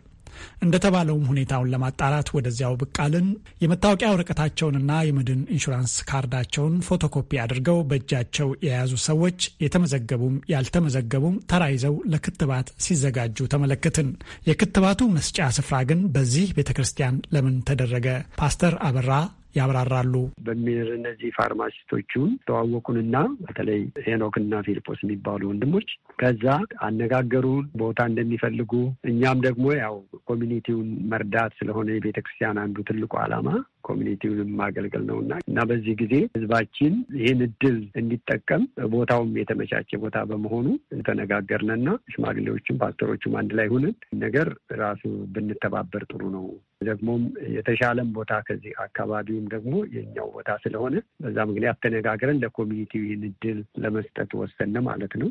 እንደተባለውም ሁኔታውን ለማጣራት ወደዚያው ብቅ አልን። የመታወቂያ ወረቀታቸውንና የመድን ኢንሹራንስ ካርዳቸውን ፎቶኮፒ አድርገው በእጃቸው የያዙ ሰዎች የተመዘገቡም ያልተመዘገቡም ተራይዘው ለክትባት ሲዘጋጁ ተመለከትን። የክትባቱ መስጫ ስፍራ ግን በዚህ ቤተ ክርስቲያን ለምን ተደረገ? ፓስተር አበራ ያብራራሉ። በሚል እነዚህ pharmacist ኦቹን ተዋወቁንና በተለይ ሄኖክና ፊልጶስ የሚባሉ ወንድሞች ከዛ አነጋገሩን ቦታ እንደሚፈልጉ እኛም ደግሞ ያው community ውን መርዳት ስለሆነ የቤተ ክርስቲያን አንዱ ትልቁ ዓላማ community ውንም ማገልገል ነው እና እና በዚህ ጊዜ ህዝባችን ይህን እድል እንዲጠቀም ቦታውም የተመቻቸ ቦታ በመሆኑ ተነጋገርንና ሽማግሌዎቹም ፓስተሮቹም አንድ ላይ ሁንን ነገር ራሱ ብንተባበር ጥሩ ነው ደግሞም የተሻለም ቦታ ከዚህ አካባቢውም ደግሞ የኛው ቦታ ስለሆነ በዛ ምክንያት ተነጋግረን ለ community ው ይህን እድል ለመስጠት ወሰነ ማለት ነው።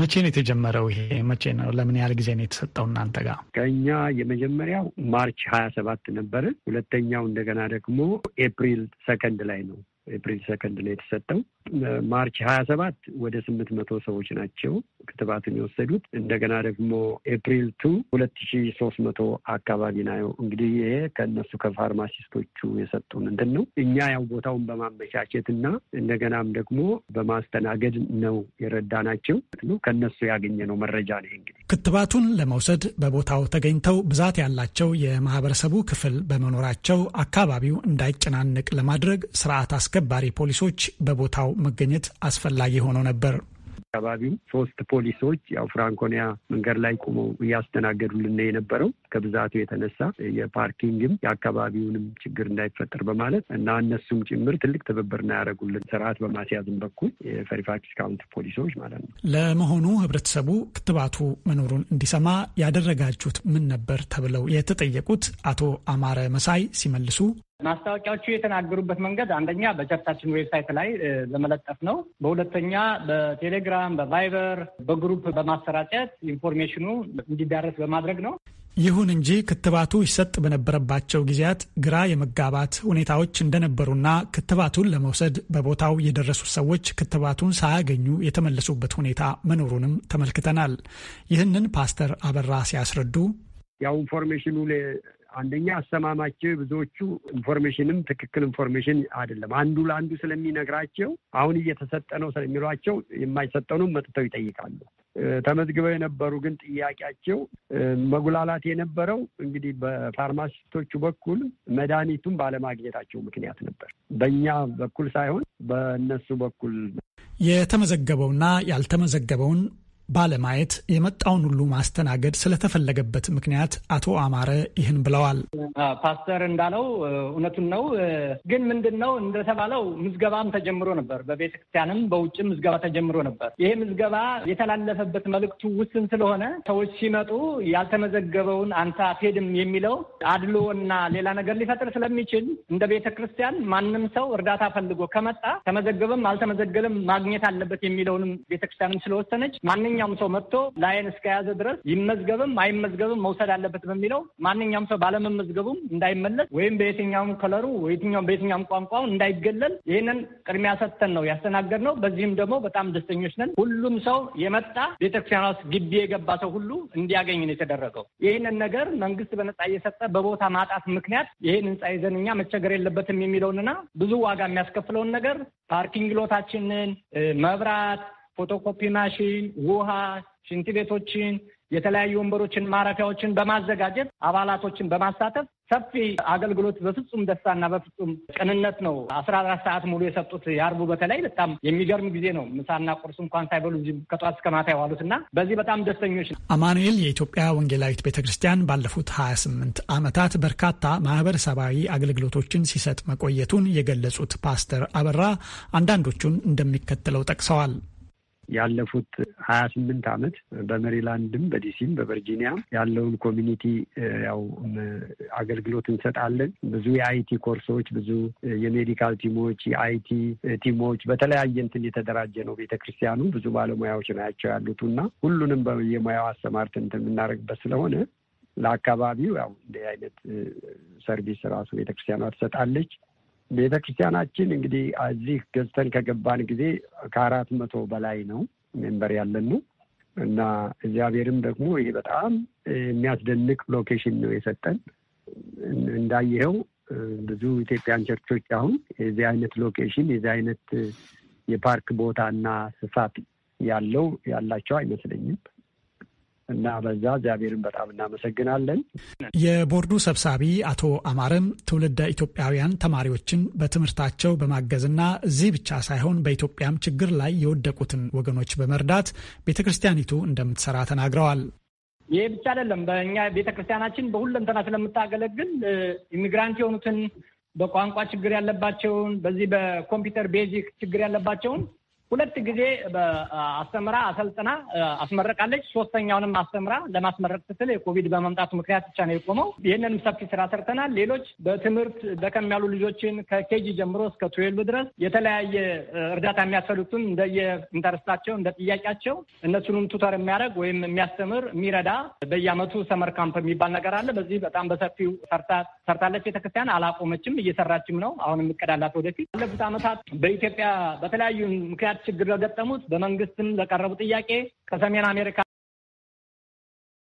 መቼ ነው የተጀመረው? ይሄ መቼ ነው? ለምን ያህል ጊዜ ነው የተሰጠው እናንተ ጋር? ከኛ የመጀመሪያው March ሀያ ሰባት ነበረ። ሁለተኛው እንደገና ደግሞ April second ላይ ነው April second ነው የተሰጠው። March ሀያ ሰባት ወደ ስምንት መቶ ሰዎች ናቸው ክትባቱን የወሰዱት። እንደገና ደግሞ April two ሁለት ሺ ሶስት መቶ አካባቢ ነው። እንግዲህ ይሄ ከእነሱ ከ pharmacist ኦቹ የሰጡን እንትን ነው። እኛ ያው ቦታውን በማመቻቸት እና እንደገናም ደግሞ በማስተናገድ ነው የረዳናቸው። ከእነሱ ያገኘ ነው መረጃ ነው እንግዲህ ክትባቱን ለመውሰድ በቦታው ተገኝተው ብዛት ያላቸው የማህበረሰቡ ክፍል በመኖራቸው አካባቢው እንዳይጨናነቅ ለማድረግ ስርዓት አስከባሪ ፖሊሶች በቦታው መገኘት አስፈላጊ ሆኖ ነበር። አካባቢው ሶስት ፖሊሶች ያው ፍራንኮኒያ መንገድ ላይ ቆመው እያስተናገዱልን የነበረው ከብዛቱ የተነሳ የ parking ም የአካባቢውንም ችግር እንዳይፈጠር በማለት እና እነሱም ጭምር ትልቅ ትብብር ነው ያደረጉልን ስርዓት በማስያዝም በኩል የፌርፋክስ county ፖሊሶች ማለት ነው። ለመሆኑ ህብረተሰቡ ክትባቱ መኖሩን እንዲሰማ ያደረጋችሁት ምን ነበር ተብለው የተጠየቁት አቶ አማረ መሳይ ሲመልሱ ማስታወቂያዎቹ የተናገሩበት መንገድ አንደኛ በ church አችን website ላይ ለመለጠፍ ነው። በሁለተኛ በቴሌግራም፣ በቫይበር፣ በ group በማሰራጨት information ኑ እንዲዳረስ በማድረግ ነው። ይሁን እንጂ ክትባቱ ይሰጥ በነበረባቸው ጊዜያት ግራ የመጋባት ሁኔታዎች እንደነበሩና ክትባቱን ለመውሰድ በቦታው የደረሱት ሰዎች ክትባቱን ሳያገኙ የተመለሱበት ሁኔታ መኖሩንም ተመልክተናል። ይህንን ፓስተር አበራ ሲያስረዱ ያው information ኑ አንደኛ አሰማማቸው ብዙዎቹ information ም ትክክል information አይደለም። አንዱ ለአንዱ ስለሚነግራቸው አሁን እየተሰጠ ነው ስለሚሏቸው የማይሰጠንም መጥተው ይጠይቃሉ። ተመዝግበው የነበሩ ግን ጥያቄያቸው መጉላላት የነበረው እንግዲህ በ pharmacist ኦቹ በኩል መድኃኒቱን ባለማግኘታቸው ምክንያት ነበር። በእኛ በኩል ሳይሆን በእነሱ በኩል የተመዘገበውና ያልተመዘገበውን ባለማየት የመጣውን ሁሉ ማስተናገድ ስለተፈለገበት ምክንያት አቶ አማረ ይህን ብለዋል። ፓስተር እንዳለው እውነቱን ነው። ግን ምንድን ነው እንደተባለው ምዝገባም ተጀምሮ ነበር። በቤተ ክርስቲያንም በውጭም ምዝገባ ተጀምሮ ነበር። ይሄ ምዝገባ የተላለፈበት መልእክቱ ውስን ስለሆነ ሰዎች ሲመጡ ያልተመዘገበውን አንተ አትሄድም የሚለው አድሎ እና ሌላ ነገር ሊፈጥር ስለሚችል እንደ ቤተ ክርስቲያን ማንም ሰው እርዳታ ፈልጎ ከመጣ ተመዘገበም አልተመዘገበም ማግኘት አለበት የሚለውንም ቤተ ክርስቲያንም ስለወሰነች ማንኛውም ሰው መጥቶ line እስከያዘ ድረስ ይመዝገብም አይመዝገብም መውሰድ አለበት በሚለው ማንኛውም ሰው ባለመመዝገቡም እንዳይመለስ ወይም በየትኛውም color ኡ የትኛውም በየትኛውም ቋንቋው እንዳይገለል ይህንን ቅድሚያ ሰጥተን ነው ያስተናገድ በዚህም ደግሞ በጣም ደስተኞች ነን። ሁሉም ሰው የመጣ ቤተክርስቲያን ግቢ የገባ ሰው ሁሉ እንዲያገኝ ነው የተደረገው። ይህንን ነገር መንግስት በነጻ እየሰጠ በቦታ ማጣት ምክንያት ይህን ህንፃ ይዘን እኛ መቸገር የለበትም የሚለውንና ብዙ ዋጋ የሚያስከፍለውን ነገር parking lot ኣችንን መብራት photocopy machine፣ ውሃ፣ ሽንት ቤቶችን፣ የተለያዩ ወንበሮችን፣ ማረፊያዎችን በማዘጋጀት አባላቶችን በማሳተፍ ሰፊ አገልግሎት በፍጹም ደስታና በፍጹም ቅንነት ነው አስራ አራት ሰዓት ሙሉ የሰጡት። የአርቡ በተለይ በጣም የሚገርም ጊዜ ነው። ምሳና ቁርስ እንኳን ሳይበሉ ከጠዋት እስከ ማታ የዋሉት እና በዚህ በጣም ደስተኞች ነው። አማኑኤል የኢትዮጵያ ወንጌላዊት ቤተ ክርስቲያን ባለፉት ሀያ ስምንት ዓመታት በርካታ ማህበረሰባዊ አገልግሎቶችን ሲሰጥ መቆየቱን የገለጹት ፓስተር አበራ አንዳንዶቹን እንደሚከተለው ጠቅሰዋል። ያለፉት ሀያ ስምንት ዓመት በሜሪላንድም በዲሲም በቨርጂኒያም ያለውን community ያው አገልግሎት እንሰጣለን። ብዙ የ IT course ኦች፣ ብዙ የ medical team ኦች፣ የ IT team ኦች በተለያየ እንትን የተደራጀ ነው ቤተ ክርስቲያኑ። ብዙ ባለሙያዎች ናቸው ያሉት እና ሁሉንም በየሙያው አሰማርት እንትን የምናደርግበት ስለሆነ ለአካባቢው ያው እንዲህ አይነት service ራሱ ቤተክርስቲያኗ ትሰጣለች። ቤተ ክርስቲያናችን እንግዲህ እዚህ ገዝተን ከገባን ጊዜ ከአራት መቶ በላይ ነው member ያለን ነው እና እግዚአብሔርም ደግሞ ይሄ በጣም የሚያስደንቅ location ነው የሰጠን። እንዳየኸው ብዙ Ethiopian church ኦች አሁን የዚህ አይነት location የዚህ አይነት የፓርክ ቦታ እና ስፋት ያለው ያላቸው አይመስለኝም። እና በዛ እግዚአብሔርን በጣም እናመሰግናለን። የቦርዱ ሰብሳቢ አቶ አማረም ትውልደ ኢትዮጵያውያን ተማሪዎችን በትምህርታቸው በማገዝና እዚህ ብቻ ሳይሆን በኢትዮጵያም ችግር ላይ የወደቁትን ወገኖች በመርዳት ቤተ ክርስቲያኒቱ እንደምትሰራ ተናግረዋል። ይህ ብቻ አይደለም። በእኛ ቤተ ክርስቲያናችን በሁለንተና ስለምታገለግል immigrant የሆኑትን በቋንቋ ችግር ያለባቸውን፣ በዚህ በኮምፒውተር basic ችግር ያለባቸውን ሁለት ጊዜ አስተምራ አሰልጥና አስመረቃለች። ሶስተኛውንም አስተምራ ለማስመረቅ ስትል የኮቪድ በመምጣቱ ምክንያት ብቻ ነው የቆመው። ይህንንም ሰፊ ስራ ሰርተናል። ሌሎች በትምህርት ደከም ያሉ ልጆችን ከ KG ጀምሮ እስከ twelve ድረስ የተለያየ እርዳታ የሚያስፈልጉትን እንደየ interest ኣቸው እንደ ጥያቄያቸው እነሱንም tutor የሚያደርግ ወይም የሚያስተምር የሚረዳ በየአመቱ summer camp የሚባል ነገር አለ። በዚህ በጣም በሰፊው ሰርታ ሰርታለች። ቤተክርስቲያን አላቆመችም፣ እየሰራችም ነው። አሁንም እቅድ አላት ወደፊት። ባለፉት ዓመታት በኢትዮጵያ በተለያዩ ምክንያት ችግር ለገጠሙት በመንግስትም ለቀረቡ ጥያቄ ከሰሜን አሜሪካ